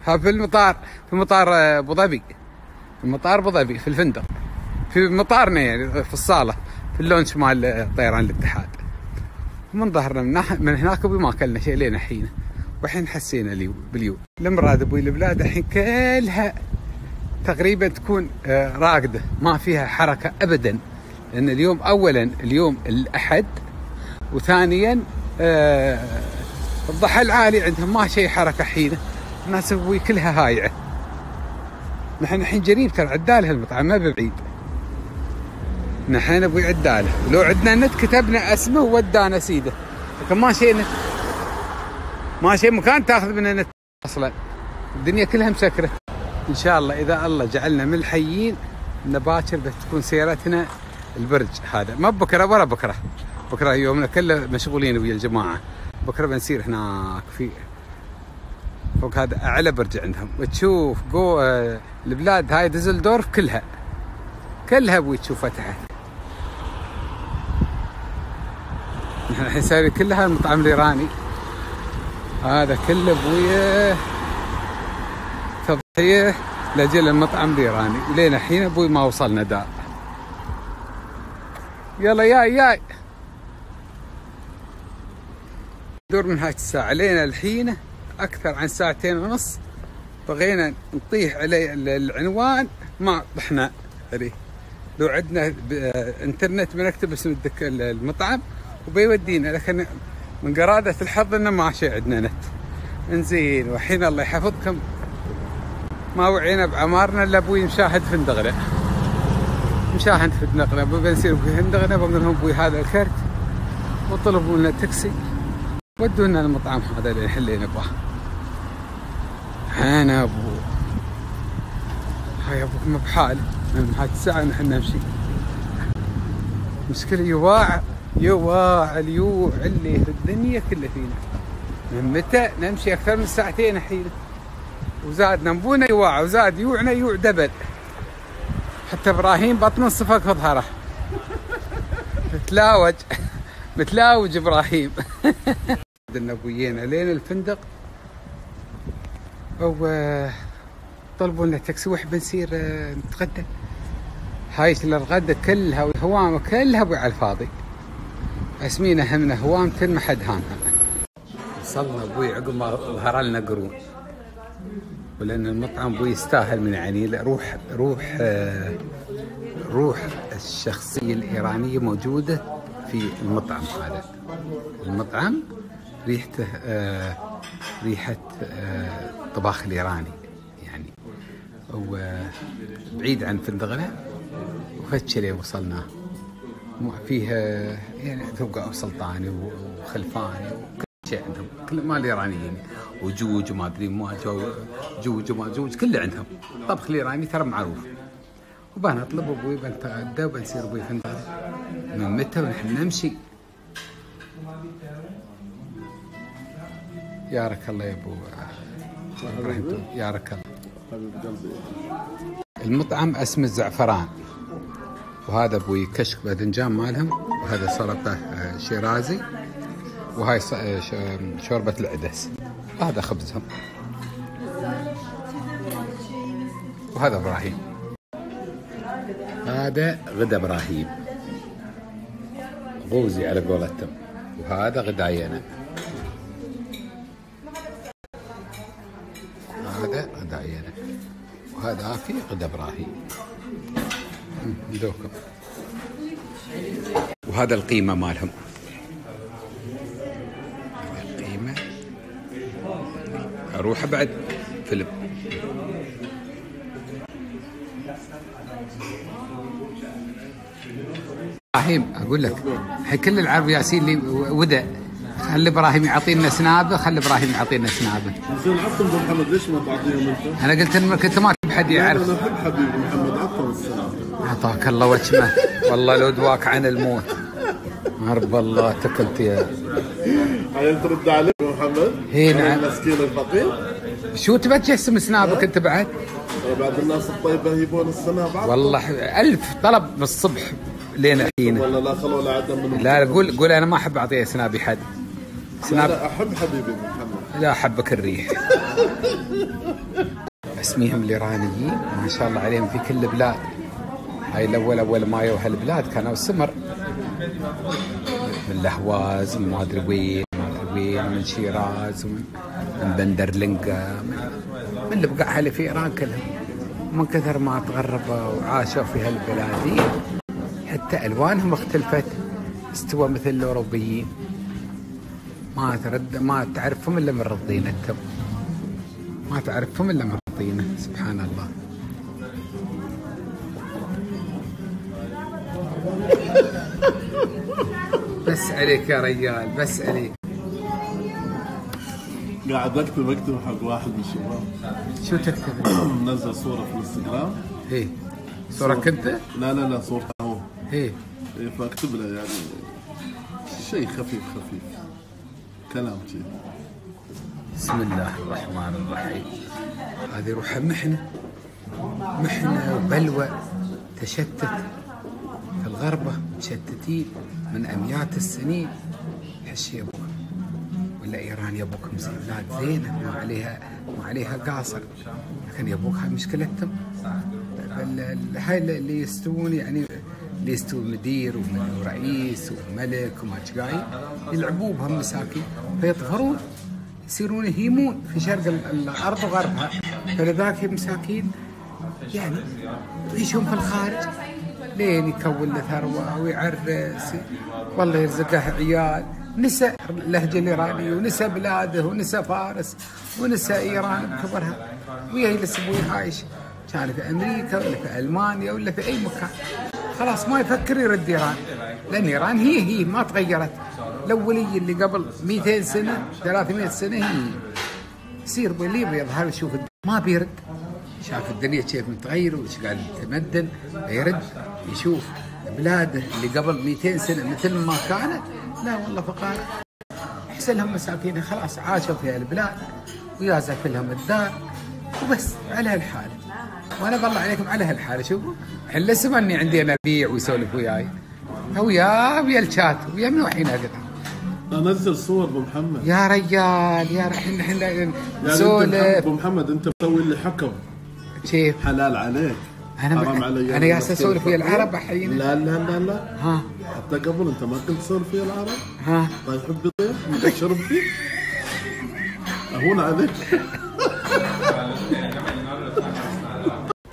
ها في المطار. في مطار أبو ظبي. في مطار أبو ظبي في الفندق. في مطارنا يعني في الصالة في اللونش مال طيران الاتحاد. من ظهرنا من, من هناك ما أكلنا شيء لين الحين. والحين حسينا لي باليوم. المراد أبوي البلاد الحين كلها تقريبا تكون راقدة. ما فيها حركة ابدا. لأن اليوم اولا اليوم الأحد وثانيا الضحى العالي عندهم ما شيء حركة حينة. الناس أبوي كلها هايعة. نحن الحين جريب ترى عداله المطعم ما بعيد. نحن أبوي عدالة. لو عندنا نت كتبنا اسمه ودانا سيده. لكن ما شيء نت ما شيء مكان تاخذ منه نت أصلا. الدنيا كلها مسكرة. إن شاء الله إذا الله جعلنا من الحيين ان باكر بتكون سيرتنا البرج هذا. ما بكره ولا بكرة. بكرة يومنا كله مشغولين ويا الجماعة. بكرة بنسير هناك في فوق هذا أعلى برج عندهم. وتشوف جو آه البلاد هاي ديزلدورف كلها. كلها أبوي تشوفها تحت. نحن الحين سايرين كلها المطعم الإيراني. هذا كله أبوي تضحية لأجل المطعم الإيراني. لين الحين أبوي ما وصلنا دار يلا ياي ياي. دور من هاي الساعة. لين الحين أكثر عن ساعتين ونص. بغينا نطيح عليه العنوان. ما طحنا. عليه لو عندنا إنترنت بنكتب اسم المطعم. وبيودينا لكن من قرادة الحظ إنه ما شيء عندنا نت. إنزين والحين الله يحفظكم. ما وعينا بعمارنا إلا أبوي مشاهد فندقنا مشاهد فندقنا بنصير فندقنا بقول لهم أبوي هذا الكرت. وطلبوا لنا تاكسي. ودونا المطعم هذا اللي الحين اللي نبغاه. أنا أبو. هاي أبوك ما بحالي من هاي الساعة نحن نمشي. مشكلة يواع يواع اليوع اللي في الدنيا كلها فينا. من متى نمشي أكثر من ساعتين الحين؟ وزاد نمبونا يواع وزاد يوعنا يوع دبل. حتى إبراهيم بطنه صفق في ظهره. متلاوج متلاوج إبراهيم. النبويين لين الفندق. و طلبوا لنا تاكسي واحد بنصير آه، نتغدى. هاي الغدة كلها والهوام كلها على الفاضي. أسمينا همنا هوام ما حد هامها وصلنا أبوي عقب ما ظهر لنا قرون ولأن المطعم أبوي يستاهل من لا، روح روح آه، روح الشخصية الإيرانية موجودة في المطعم هذا. المطعم ريحته آه، ريحة آه، الطباخ الإيراني يعني. وبعيد عن فندقنا وفتشلي وصلنا. فيه آه، يعني توقع سلطاني وخلفاني وكل شيء عندهم. كل مال الايرانيين وجوج وما أدري ما جو جوج وما جوج كله عندهم. الطبخ الإيراني ترى معروف. وبنطلب أبوي بنتغدى وبنصير أبوي فندق. من متى ونحن نمشي؟ يارك الله يا أبو. إبراهيم يارك الله. المطعم اسمه الزعفران وهذا أبوي كشك باذنجان مالهم وهذا سلطة آه، شيرازي وهاي آه، شوربة العدس. وهذا خبزهم. وهذا إبراهيم. هذا غدا إبراهيم. غوزي على قولتهم. وهذا غداينا هذا غداينا وهذا في غدا إبراهيم. دوكم وهذا القيمة مالهم. هذا القيمة؟ أروح بعد فيلم إبراهيم أقول لك هي كل العرب ياسين لي ودا خلي إبراهيم يعطينا سنابه خلي إبراهيم يعطينا سنابه. زين عطهم محمد ليش ما تعطيهم أنت؟ أنا قلت انك انت ما حد يعرف. أنا أحب حبيبي محمد عطهم السلام. عطاك الله وجمه والله لو دواك عن الموت. هرب الله تكلت يا. عيل ترد ابو محمد؟ إيه، نعم. المسكين الفقير. شو تبى تجسم سنابك أنت بعد؟ بعد الناس الطيبة يبون السنة بعد والله ألف طلب من الصبح لين الحين. ولا لا خلوا لا عدم من لا قول قول أنا ما أحب أعطيه سنابي حد. سناب لا أحب حبيبي محمد. لا أحبك الريح. [LAUGHS] اسميهم الإيرانيين. ما شاء الله عليهم في كل بلاد. هاي الأول أول ما يو هالبلاد كانوا سمر. من الأهواز من ما أدري وين ما أدري وين من شيراز ومن من بندرلنقا من, من البقاع اللي في إيران كلهم. من كثر ما تغربوا وعاشوا في هالبلاد حتى ألوانهم اختلفت. استوى مثل الأوروبيين. ما ترد ما تعرفهم إلا من رضينتهم. ما تعرفهم إلا من رضينه سبحان الله. [LAUGHS] بس عليك يا رجال بس عليك. قاعد اكتب اكتب حق واحد من الشباب. شو تكتب؟ [CLEARS THROAT] منزل صورة في الانستغرام. إيه صورة كنت؟ لا لا لا صورته هو. إيه فاكتب له يعني. شيء خفيف خفيف. كلام كذي. بسم الله الرحمن الرحيم. هذه روحها محنة محنة وبلوى تشتت في الغربة مشتتين من أميات السنين. يا أبوك؟ ولا إيران مسلم بلاد زينة ما عليها ما عليها قاصر. لكن يا أبوك هاي مشكلتهم ال- هاي اللي يستوون يعني اللي يستوي مدير ورئيس وملك وما يلعبوا بهم مساكين فيطفرون يصيرون يهيمون في شرق ال- الأرض وغربها. فلذلك مساكين يعني يعيشون في الخارج. لين يكون له ثروة ويعرس. والله يرزقه عيال. نسى اللهجه الإيرانية ونسى بلاده ونسى فارس ونسى إيران بكبرها ويجلس أبوي عايش. كان في أمريكا ولا في ألمانيا ولا في أي مكان. خلاص ما يفكر يرد إيران. لأن إيران هي هي ما تغيرت. الاوليه اللي قبل 200 سنة 300 سنة هي. يصير باللي بيظهر يشوف ما بيرد. شاف الدنيا كيف متغير وش قاعد يتمدن. يرد يشوف بلاده اللي قبل 200 سنة مثل ما كانت. لا والله فقاره احسن لهم مساكين خلاص عاشوا في البلاد ويازت لهم الدار. وبس على هالحال. وأنا بالله عليكم على هالحال. شوفوا الحين لسه إني عندي أنا ابيع ويسولف وياي. هو يا ويا الشات ويا منو الحين أقدر. أنزل صور أبو محمد. يا رجال يا يعني أنت نسولف أبو محمد أنت مسوي لي حكم. كيف؟ حلال عليك. أنا حرام علي أنا جالس اسولف ويا العرب الحين. لا لا لا لا. ها. حتى قبل أنت ما كنت تسولف ويا العرب. ها. طيب حب طيب شرب فيه أهون عليك.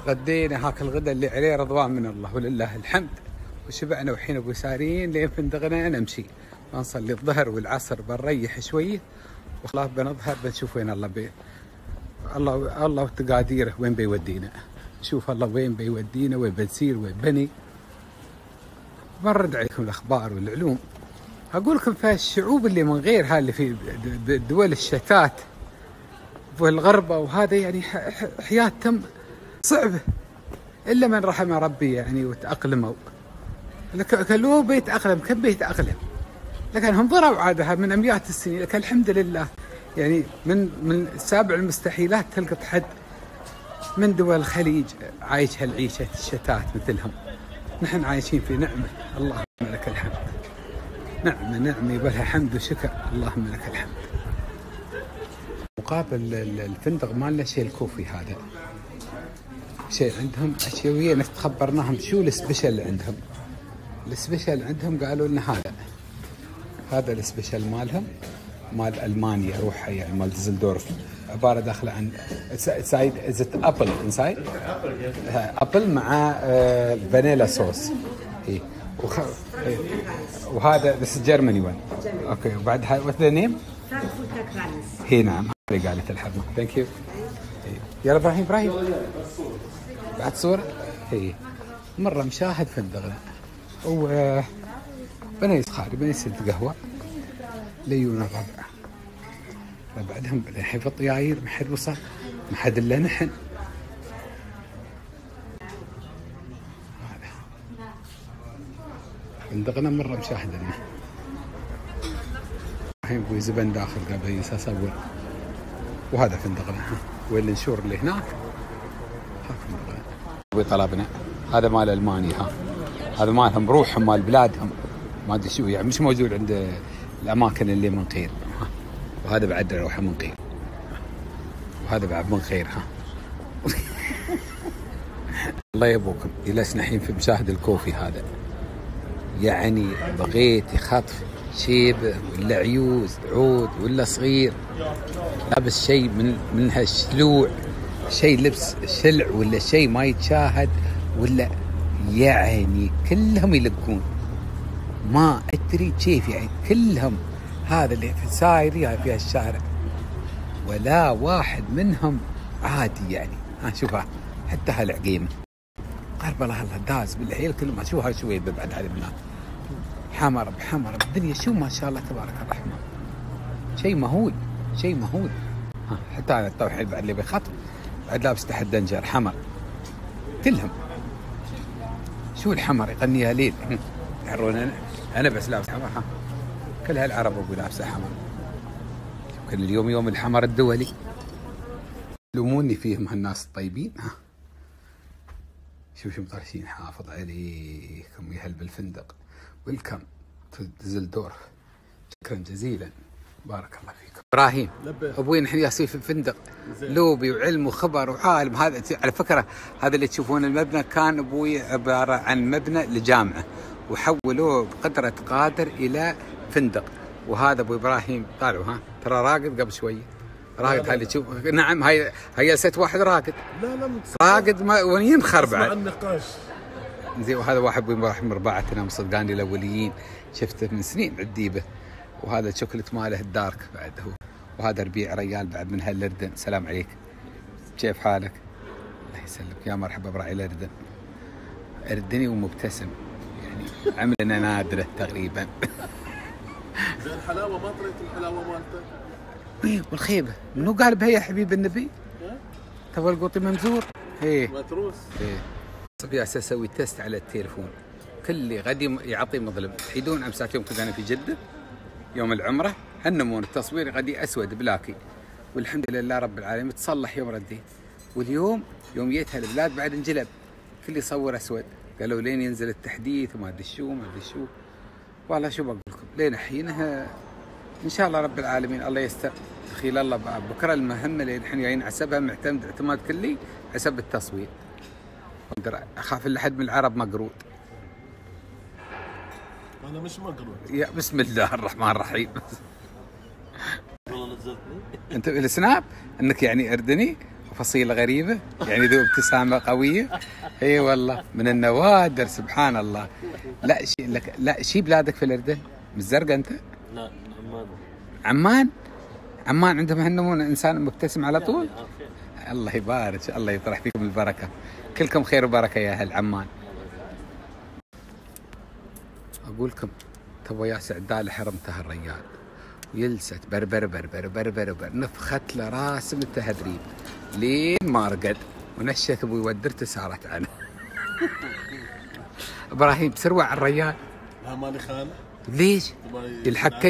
غدينا هاك الغداء اللي عليه رضوان من الله ولله الحمد. وشبعنا وحين أبو سارين لين فندقنا نمشي. بنصلي الظهر والعصر بنريح شوية وخلاص بنظهر بنشوف وين الله بي الله الله وتقاديره وين بيودينا. نشوف الله وين بيودينا وين بنسير وين بني. برد عليكم الأخبار والعلوم. أقول لكم فالشعوب اللي من غير هاي اللي في دول الشتات والغربة وهذا يعني حياتهم صعبة إلا من رحم ربي يعني كان لو بيتأقلم كم بيتأقلم؟ لكن هم ضروا عادها من أمئات السنين لكن الحمد لله. يعني من من سابع المستحيلات تلقط حد من دول الخليج عايش هالعيشة الشتات مثلهم. نحن عايشين في نعمة. اللهم لك الحمد. نعمة نعمة يبالها حمد وشكر. اللهم لك الحمد. مقابل ال- الفندق مالنا شيء ال coffee هذا. شيء عندهم اشياء ويا تخبرناهم شو ال special عندهم. ال special عندهم قالوا لنا هذا. هذا ال special مالهم مال ألمانيا روحها يعني مال ديزلدورف. عبارة داخلة inside is apple inside apple مع vanilla sauce اي وخ... إيه. وهذا this Germany one Okay وبعد هاي what the name هي نعم. هذه قالت الحرمه thank you يلا إبراهيم إبراهيم. بعد صورة. اي مرة مشاهد فندقنا و بنيس خالي بنيس قهوه ليونا الربع. بعدهم الحين في الطياير ما حد وصل ما حد إلا نحن. فندقنا مرة مشاهد لنا الحين أبوي زبن داخل بيس اصور وهذا فندقنا ها والانشور اللي هناك؟ ها فندقنا طلبنا. هذا مال الماني ها هذا مالهم روحهم مال بلادهم. ما أدري شو يعني مش موجود عند الأماكن اللي من خير. وهذا بعد روحه من خير. وهذا بعد من خير ها. [LAUGHS] الله يبوكم. جلسنا الحين في مشاهد الكوفي هذا. يعني بغيت خطف شيبه ولا عيوز عود ولا صغير. لابس شيء من من هالشلوع. شيء لبس شلع ولا شيء ما يتشاهد ولا يعني كلهم يلقون. ما أدري كيف يعني كلهم هذا اللي في ساير يعني في الشارع. ولا واحد منهم عادي يعني. ها شوفها حتى هالعقيمة. قرب الله الله داز بالحيل كل ما شوفها شوي بعد على البنات حمر بحمر الدنيا شو ما شاء الله تبارك الرحمن شيء مهول شيء مهول. ها حتى أنا الحين بعد اللي بخط بعد لابس تحت دنجر حمر. كلهم. شو الحمر يغنيها ليل؟ [LAUGHS] يعرون أنا. أنا بس لابس حمر. ها كل هالعرب ابو لابسه حمر. يمكن اليوم يوم الحمر الدولي. لوموني فيهم هالناس الطيبين ها. شوف شو مطرشين حافظ عليكم يا هل بالفندق. Welcome to ديزلدورف شكرا جزيلا. بارك الله فيكم إبراهيم أبوي نحن ياسين في الفندق. لوبي وعلم وخبر وعالم. هذا على فكرة هذا اللي تشوفون المبنى. كان أبوي عبارة عن مبنى لجامعة. وحولوه بقدرة قادر إلى فندق. وهذا أبو إبراهيم طالعوا ها ترى راقد قبل شوية راقد هاي اللي تشوف نعم هاي هاي جلسة واحد راقد. لا لا راقد ما وينخر اسمع بعد. النقاش. زين وهذا واحد أبو إبراهيم رباعتنا مصدقاني الأوليين. شفته من سنين عديبه وهذا الشوكلت ماله الدارك بعد هو. وهذا ربيع ريال بعد من هالاردن سلام عليك. كيف حالك؟ الله يسلمك. يا مرحبا براعي الاردن اردني ومبتسم. عملنا نادرة تقريبا. زين الحلاوة ما طريت الحلاوة مالته؟ إيه، والخيبة. منو قال بها يا حبيب النبي؟ تو القوطي ممزور إيه. متروس. إيه. جالس أسوي test على التليفون. كل غد يم- يعطي مظلم. تحيدون أمس يوم كنت أنا في جدة يوم العمرة. هنمون التصوير غدي أسود بلاكي. والحمد لله رب العالمين تصلح يوم رديت. واليوم يوم جيت هالبلاد بعد انجلب. كل يصور أسود. قالوا لين ينزل التحديث وما أدري شو ما أدري شو. والله شو بقول لكم لين حينها إن شاء الله رب العالمين الله يستر خيل الله. بكرة المهمة اللي الحين جايين عسبها معتمد اعتماد كلي عسب التصوير أقدر أخاف ان حد من العرب مقرود. أنا مش مقروض يا بسم الله الرحمن الرحيم. والله نزلتني. أنت بالسناب؟ إنك يعني أردني؟ فصيلة غريبة يعني ذو ابتسامة قوية. إي والله من النوادر سبحان الله لا شي لك لا شي بلادك في الأردن؟ من الزرقاء أنت؟ لا عمان. عمان؟ عمان عندهم هالنمون إنسان مبتسم على طول؟ الله يبارك الله يطرح فيكم البركة. كلكم خير وبركة يا أهل عمان. أقول لكم تو ياسع دال حرمته الريال ويلست بربر بربر بربر بر نفخت له راس من التهذريب لين ما رقد. ونشت أبوي ودرته سارت عنه. [LAUGHS] إبراهيم تروع على الريال. لا ماني خانة. ليش؟ يلحق.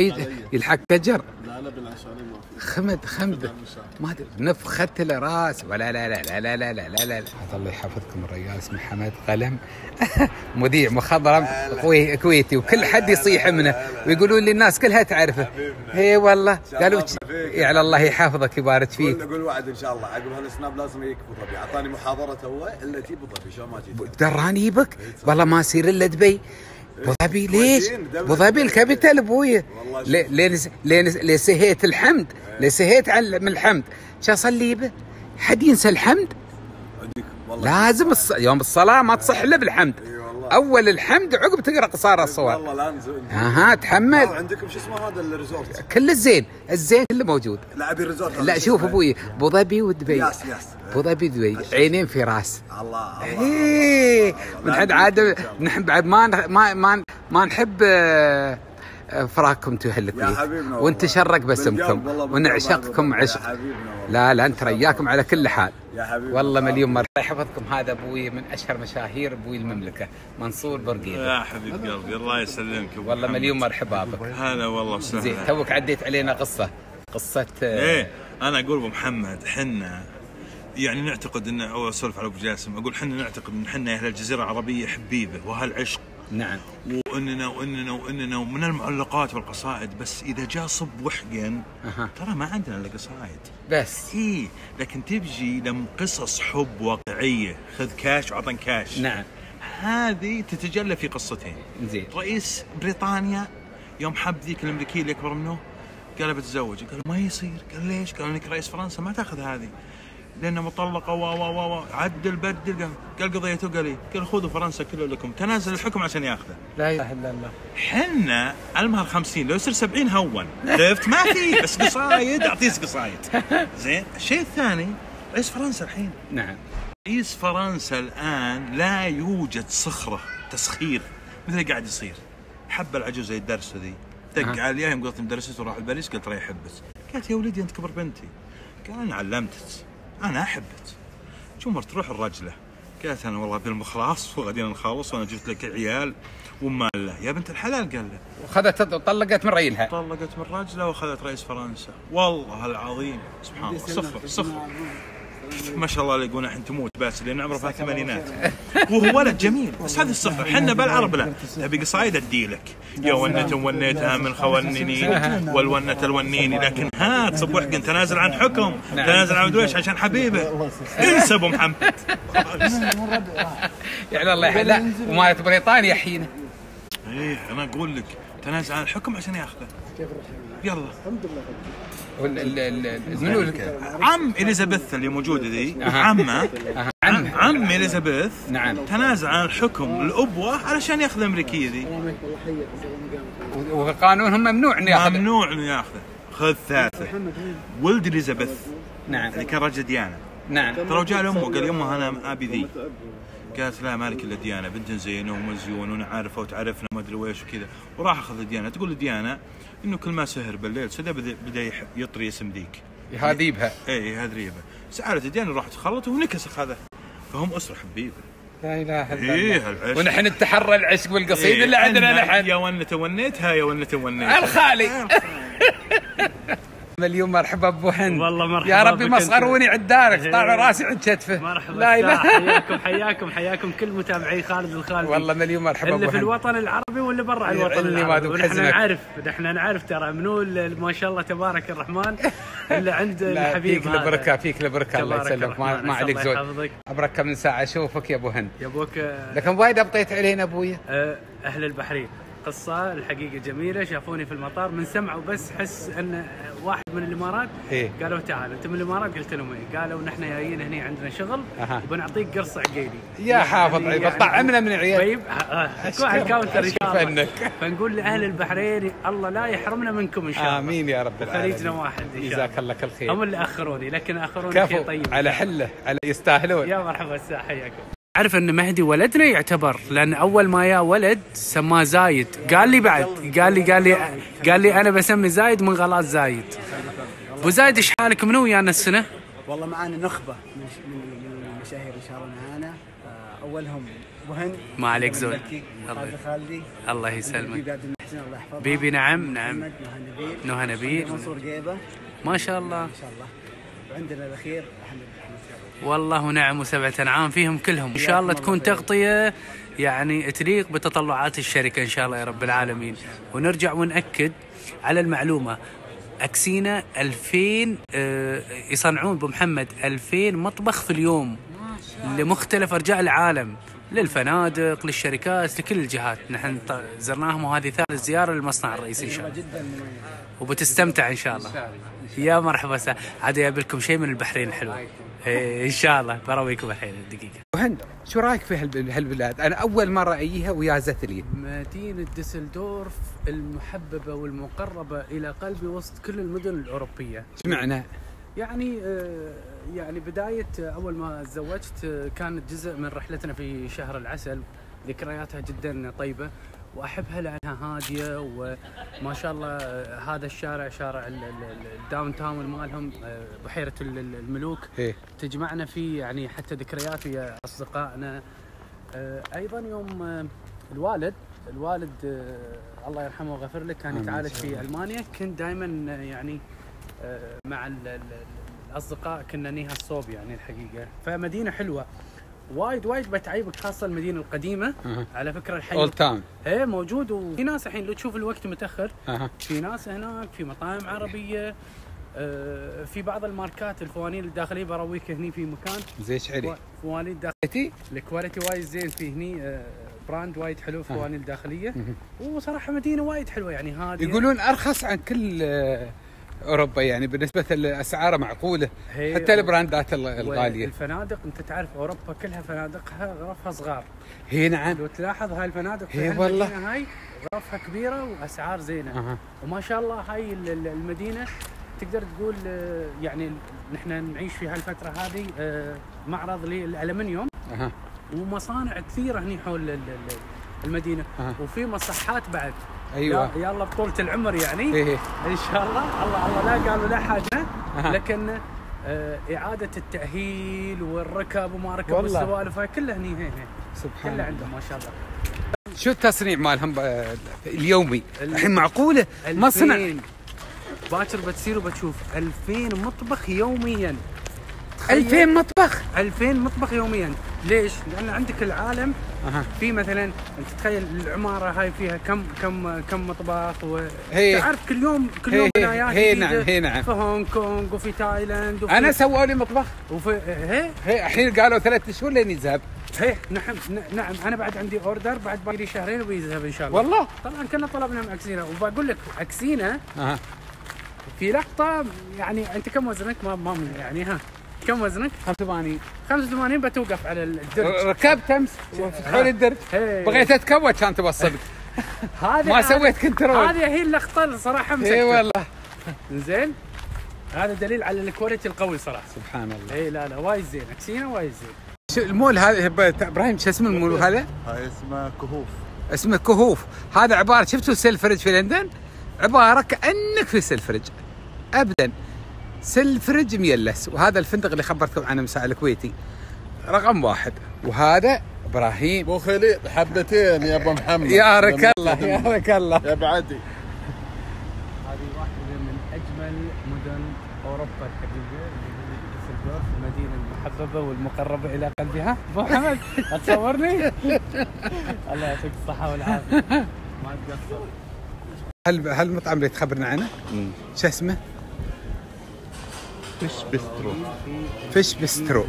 يلحق كجر. لا لا بالعكس علي ما في. خمد خمد. ما أدري. نفخت له رأس. ولا لا لا لا لا لا لا لا لا. الله يحفظكم الرجال. اسمه حمد قلم. [LAUGHS] مذيع مخضرم. كوي- كويتي. وكل حد يصيح منه. ويقولون لي الناس كلها تعرفه. إي والله. قالوا على الله يحفظك يبارك فيك. قول قول وعد إن شاء الله. عقب هالسناب لازم يجيك ابو ظبي أعطاني محاضرة تو إلا تجي ابو ظبي شلون ما جيت؟ دراني يبك؟ والله ما يصير إلا دبي. ابو ظبي ليش؟ ابو ظبي ال capital أبوي. لي- لين لين لين سهيت الحمد لين سهيت على من الحمد. شو أصلي به؟ حد ينسى الحمد؟ لازم الص... يوم الصلاة ما تصح إلا بالحمد. أول الحمد عقب تقرأ قصار السور. والله لا نزل أها تحمل. عندكم شو اسمه هذا ال resort؟ كل الزين. الزين كله موجود. لا أبي resort لا شوف أبوي أبو ظبي ودبي. ياس ياس. أبو ظبي ودبي. عينين في راس. الله إيه. من حد عاد نحب بعد ما ما ما نحب آه، آه، فراقكم تهل يا الكويت حبيبنا والله. ونتشرق بالقلب بسمكم والله بالقلب ونعشقكم عشق. لا لا أنت رياكم على كل حال. يا حبيبي والله مليون مرة. الله يحفظكم. هذا أبوي من أشهر مشاهير أبوي المملكة منصور برقيبة يا حبيب قلبي الله يسلمك والله. مليون مرحبا بك. هلا والله وسهلا زين توك عديت علينا قصة. قصة آه، إيه أنا أقول أبو محمد حنا يعني نعتقد إن أو أسولف على أبو جاسم أقول حنا نعتقد إن حنا أهل الجزيرة العربية حبيبة وهالعشق نعم. وإننا وإننا وإننا ومن المعلقات والقصائد بس إذا جاء صب وحقن أها. ترى ما عندنا إلا قصائد. بس. إي لكن تبجي لم قصص حب واقعية. خذ كاش وعطن كاش. نعم. هذه تتجلى في قصتين. زين. رئيس بريطانيا يوم حب ذيك الامريكيه اللي أكبر منه قال بتزوج قال ما يصير؟ قال ليش؟ قال انك رئيس فرنسا ما تأخذ هذه. لانها مطلقة و و و عدل بدل قال قضيته قال؟ قال خذوا فرنسا كله لكم. تنازل الحكم عشان ياخذه. لا إله إلا الله. حنا المهر 50 لو يصير 70 هون. شفت ما في بس قصايد اعطيك قصايد. [LAUGHS] زين؟ الشيء الثاني رئيس فرنسا الحين. نعم. رئيس فرنسا الآن لا يوجد صخرة تسخير. مثل قاعد يصير. حب العجوز زي الدرس ذي. دق أها. عليها يوم قلت مدرسته وراح الباريس قلت راح يحبك قالت يا ولدي أنت كبر بنتي. قال أنا علمتك. أنا أحبك. شو تروح الرجلة؟ قالت أنا والله بالمخلاص وغادينا نخلص وأنا جبت لك عيال وما له. يا بنت الحلال قال له. وخذت طلقت من ريلها. طلقت من رجلة واخذت رئيس فرنسا. والله العظيم. سبحان الله. صخر صخر ما شاء الله يقولون الحين تموت بس لأن عمره في الثمانينات. وهو ولد جميل بس هذه الصفة. حنا بالعرب لا. تبي قصايد اديلك يا ونة ونيتها من خونني والونة الونيني لكن ها تصب وحق تنازل عن حكم تنازل عن مدري إيش عشان حبيبه انسى أبو محمد. [LAUGHS] يعني الله يحلى. ومالت بريطانيا حين إيه أنا أقول لك. تنازل عن الحكم عشان ياخذه. يلا. وال- ال- ال- ال- منو عم إليزابيث اللي موجودة ذي. عمه. عم عم إليزابيث نعم. تنازل عن الحكم الأبوة علشان ياخذ الأمريكية ذي وقانونهم ممنوع إنه ياخذ. ممنوع إنه ياخذه. خذ ثالثة. ولد إليزابيث نعم. اللي كان رجل ديانة. نعم. ترى جاء لأمه قال يمه أنا أبي ذي. قالت لا مالك إلا ديانة بنت زينة ومزيونه ونعرفه وتعرفنا ما أدري ويش وكذا. وراح أخذ ديانه تقول ديانه إنه كل ما سهر بالليل سدى بدا يطري اسم ذيك. يهذيبها اي ريبه سألت ديانه راح تخلط ونكس اخذه فهم أسرة حبيبة. لا إله إلا إيه، الله العشق. ونحن نتحرى العشق والقصيد اللي عندنا نحن يا ونة ونيتها يا ونة ونيتها الخالي. [LAUGHS] [LAUGHS] مليون مرحبا أبو هند. والله مرحبا يا ربي بك مسخروني عدانك إيه. طالع راسي عند كتفه مرحبا لا إله. حياكم حياكم حياكم كل متابعي خالد الخالدي. والله مليون مرحبا اللي في. الوطن العربي واللي برا إيه، الوطن اللي ما العربي ونحن. نعرف نحن نعرف ترى منو ما شاء الله تبارك الرحمن اللي عند الحبيب فيك. البركة فيك البركة. الله يسلمك. ما, ما عليك زود. أبرك من ساعة؟ اشوفك يا أبو هند. يا أبوك آه، لكن وايد أبطيت علينا أبويا. آه، أهل البحرين. قصة الحقيقة جميلة شافوني في المطار من سمعوا بس حس أن واحد من الإمارات إيه. قالوا تعال أنت من الإمارات؟ قلت لهم إيه. قالوا نحن جايين هنا عندنا شغل أها. وبنعطيك قرص عقيلي يا حافظ عيب طعمنا من العيال. طيب على ال counter إن شاء الله. فنقول لأهل البحرين الله لا يحرمنا منكم إن شاء الله. آمين يا رب العالمين. خليجنا واحد إن شاء جزاك الله الله كل خير. هم اللي أخروني لكن أخروني شيء كفو طيب. على حلة على يستاهلون. يا مرحبا حياكم. عارف أن مهدي ولدنا يعتبر لأن أول ما يا ولد سماه زايد. قال لي بعد قال لي قال لي قال لي أنا بسمي زايد من غلط زايد. أبو زايد إيش حالك؟ منو ويانا السنة؟ والله معانا نخبة من المشاهير إن شاء الله معانا. آه، أولهم ابو هند ما عليك. الملكي، الله- خالد خالدي الله يسلمك. بيبي عبد المحسن الله يحفظه. بيبي نعم نعم. نهى نبيل. منصور قيبة. ما شاء الله. إن شاء الله. وعندنا الأخير أحمد. والله ونعم وسبعة أنعام فيهم كلهم. إن شاء الله تكون تغطية يعني تليق بتطلعات الشركة إن شاء الله يا رب العالمين. ونرجع ونأكد على المعلومة. أكسينا 2000 آه، يصنعون أبو محمد 2000 مطبخ في اليوم لمختلف أرجاء العالم للفنادق للشركات لكل الجهات. نحن زرناهم وهذه ثالث زيارة للمصنع الرئيسي إن شاء الله. وبتستمتع إن شاء الله. يا مرحبا عاد جايب لكم شيء من البحرين الحلوة. إيه إن شاء الله. برويكم الحين دقيقة. ابو هند شو رأيك في هالب- هالبلاد؟ أنا أول مرة أجيها ويا زتلين مدينة ديسلدورف المحببة والمقربة إلى قلبي وسط كل المدن الأوروبية. إيش معنى؟ يعني آه، يعني بداية آه، أول ما تزوجت آه، كانت جزء من رحلتنا في شهر العسل. ذكرياتها جدا طيبة. وأحبها لأنها هادية وما شاء الله آه، هذا الشارع شارع ال- ال- ال- الداون تاون مالهم آه، ال- الملوك. إيه. تجمعنا فيه يعني حتى ذكريات ويا أصدقائنا. آه، أيضا يوم الوالد الوالد الله يرحمه ويغفر له كان. يتعالج في ألمانيا. كنت دائما يعني مع ال- ال- الأصدقاء كنا نيها الصوب يعني الحقيقة. فمدينة حلوة. وايد وايد بتعيبك خاصة المدينة القديمة. على فكرة الحي old town إيه موجود. وفي ناس الحين لو تشوف الوقت متأخر في ناس هناك في مطاعم عربية آه، في بعض الماركات الفوانيل الداخلية برويك هني في مكان. زي شعري. فوانيل داخلية. ال quality وايد زين في هني آه، brand وايد حلو فوانيل داخلية. وصراحة مدينة وايد حلوة يعني هادية. يقولون أرخص عن كل آه، أوروبا يعني بالنسبة لأسعاره معقولة. حتى البراندات ال- الغالية. الفنادق أنت تعرف أوروبا كلها فنادقها غرفها صغار. هي نعم. لو تلاحظ هاي الفنادق هي والله. هاي غرفها كبيرة وأسعار زينة. أها. وما شاء الله هاي ال- ال- المدينة تقدر تقول آه، يعني نحن نعيش في هالفترة هذه آه، معرض للألمنيوم. أها. ومصانع كثيرة هني حول ال- ال- المدينة. أها. وفي مصحات بعد. يا يلا بطولة العمر يعني. إيه. إن شاء الله. الله الله لا قالوا لا حاجة. لكن آه، إعادة التأهيل والركب وما ركب. والسوالف هاي كلها هني هي هي. سبحان كلها الله. عندهم ما شاء الله. شو التصنيع مالهم آه، اليومي؟ الحين معقولة؟ مصنع 2000 باكر بتصير وبتشوف 2000 مطبخ يوميا. 2000 مطبخ؟ 2000 مطبخ يوميا. ليش؟ لأن عندك العالم أها. في مثلا أنت تخيل العمارة هاي فيها كم كم كم مطبخ و. تعرف كل يوم كل يوم هي- بنايات هي نعم، هي نعم. في هونغ كونغ وفي تايلاند وفي أنا سووا لي مطبخ. وفي هي؟ هي الحين قالوا ثلاث شهور لين يزهب. هي نعم نعم أنا بعد عندي order بعد باقي شهرين وبيزهب إن شاء الله. والله؟ طبعا كنا طلبنا من أكسينا وبقول لك أكسينا أها. في لقطة يعني أنت كم وزنك؟ ما ما يعني ها. كم وزنك؟ 85 85 بتوقف على الدرج. ركبت امس فتحوا لي الدرج. بغيت اتكوت كان توصل هذه ما سويت control. هذه هي اللقطة اللي صراحة مسكتة اي والله. زين. هذا دليل على ال quality القوي صراحة. سبحان الله. إي لا لا وايد زين. أكسينا وايد زين. شو المول هذا إبراهيم شو اسم المول هذا؟ هاي اسمها كاوفهوف. اسمه كاوفهوف. هذا عبارة شفتوا سيلفرج في لندن؟ عبارة كأنك في سيلفرج ابدا. سيلفرج ميلس وهذا الفندق اللي خبرتكم عنه مساء الكويتي. رقم واحد. وهذا إبراهيم. أبو خليل حبتين يا أبو محمد. يا رك الله يا رك الله يا بعدي. هذه واحدة من أجمل مدن أوروبا الحقيقة اللي هي ديسلدورف المدينة المحببة والمقربة إلى قلبي ها أبو محمد تصورني؟ [LAUGHS] الله يعطيك الصحة والعافية. ما تقصر. هل هل المطعم اللي تخبرنا عنه؟ شو اسمه؟ Fish Bistro. Fish Bistro.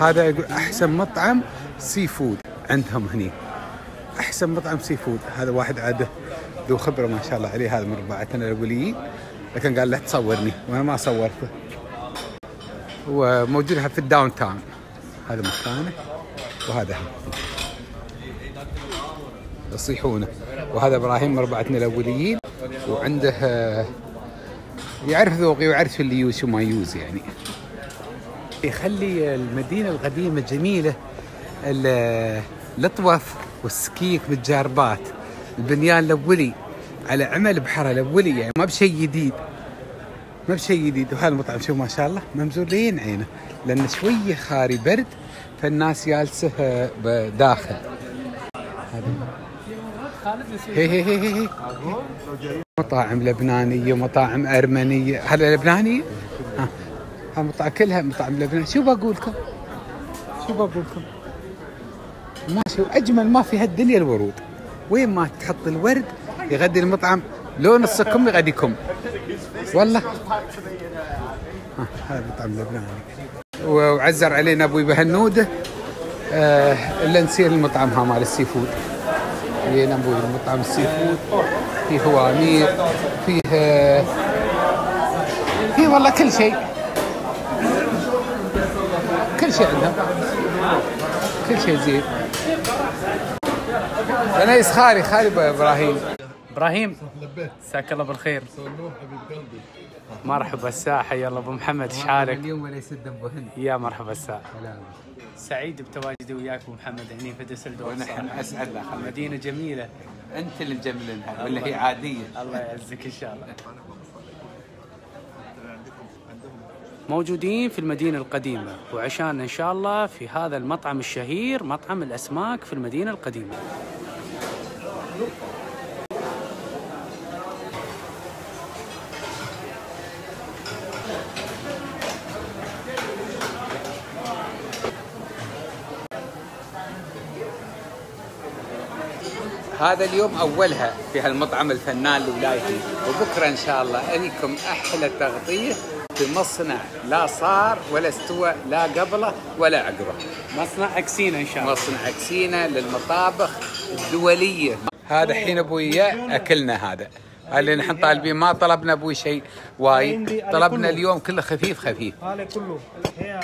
هذا يقول أحسن مطعم seafood عندهم هني. أحسن مطعم seafood. هذا واحد عاده ذو خبرة ما شاء الله عليه هذا من رباعتنا الاوليين لكن قال لا تصورني وأنا ما صورته. وموجود في ال downtown هذا مكانه وهذا يصيحونه. وهذا إبراهيم من رباعتنا الاوليين وعنده آه، يعرف ذوقي ويعرف اللي يوز وما يوز يعني. يخلي المدينة القديمة جميلة ال- الأطوف والسكيك بالجاربات البنيان الأولي على عمل بحر الأولي يعني ما بشيء جديد. ما بشيء جديد. وهذا المطعم شوف ما شاء الله ممزور لين عينه لأنه شوية خاري برد فالناس جالسة بداخل هذا هي, هي. مطاعم لبنانية ومطاعم أرمنية. هذا لبناني؟ ها. المطاعم كلها مطاعم لبنانية. شو بقول لكم؟ شو بقول لكم؟ ماشي واجمل ما في هالدنيا الورود. وين ما تحط الورد يغدي المطعم. لو نص كم يغدي كم والله هذا مطعم لبناني. وعزر علينا أبوي بهالنوده آه إلا نسير المطعم ها مال ال seafood. جينا أبوي المطعم ال seafood. فيه هوامير فيه فيه والله كل شيء. كل شيء عندهم. كل شيء زين. أنا خالي خالي أبو إبراهيم. إبراهيم مساك الله بالخير. مرحبا الساحه يلا أبو محمد إيش حالك؟ اليوم وليس ابو هند يا مرحبا الساحه سعيد بتواجدي وياك ابو محمد هني في ديسلدورف ونحن. أسعد لك. مدينة جميلة. أنت اللي مجملينها ولا هي عادية. الله يعزك إن شاء الله. موجودين في المدينة القديمة وعشان إن شاء الله في هذا المطعم الشهير مطعم الأسماك في المدينة القديمة. هذا اليوم أولها في هالمطعم الفنان الولايتي وبكرة إن شاء الله اريكم أحلى تغطية في مصنع لا صار ولا استوى لا قبله ولا عقبه. مصنع أكسينا إن شاء الله. مصنع أكسينا للمطابخ الدولية. هذا الحين أبوي أكلنا هذا. اللي نحن طالبين ما طلبنا أبوي شيء وايد. طلبنا اليوم كله خفيف خفيف. هذا كله.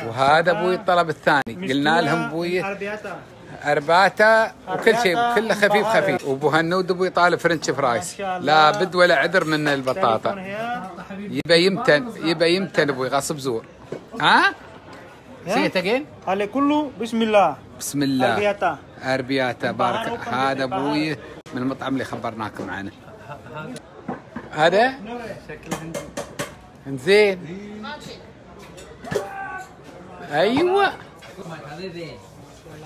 وهذا أبوي الطلب الثاني. قلنا لهم أبوي أربياتا وكل شيء كله خفيف خفيف. وأبو هنود أبوي طالب french fries. لا بد ولا عذر من البطاطا. يبى يمتن يبى يمتن أبوي غصب زور. ها؟ سيت اجين هذا كله بسم الله. بسم الله. أربياتا. أربياتا بارك. هذا أبوي من المطعم اللي خبرناكم عنه. هذا؟ زين أيوه.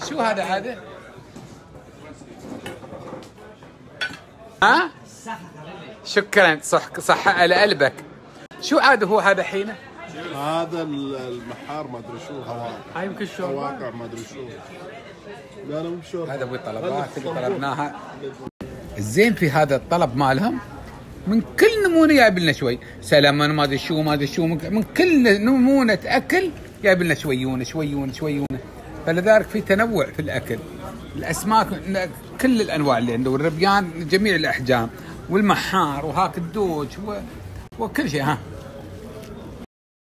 شو هذا هذا؟ ها؟ شكرا صح صح على قلبك. شو عاد هو هذا حين؟ هذا ال- المحار ما أدري شو هواء هاي يمكن واقع ما أدري شو. لا لا مو شوربه هذا أبوي طلبات اللي طلبناها. الزين في هذا الطلب مالهم من كل نمونة جايب لنا شوي. سلمون ما أدري شو ما أدري شو من من كل نمونة أكل جايب لنا شويونه شويونه شويونه فلذلك في تنوع في الأكل الأسماك كل الأنواع اللي عنده والربيان جميع الأحجام والمحار وهاك الدوج. وكل شيء ها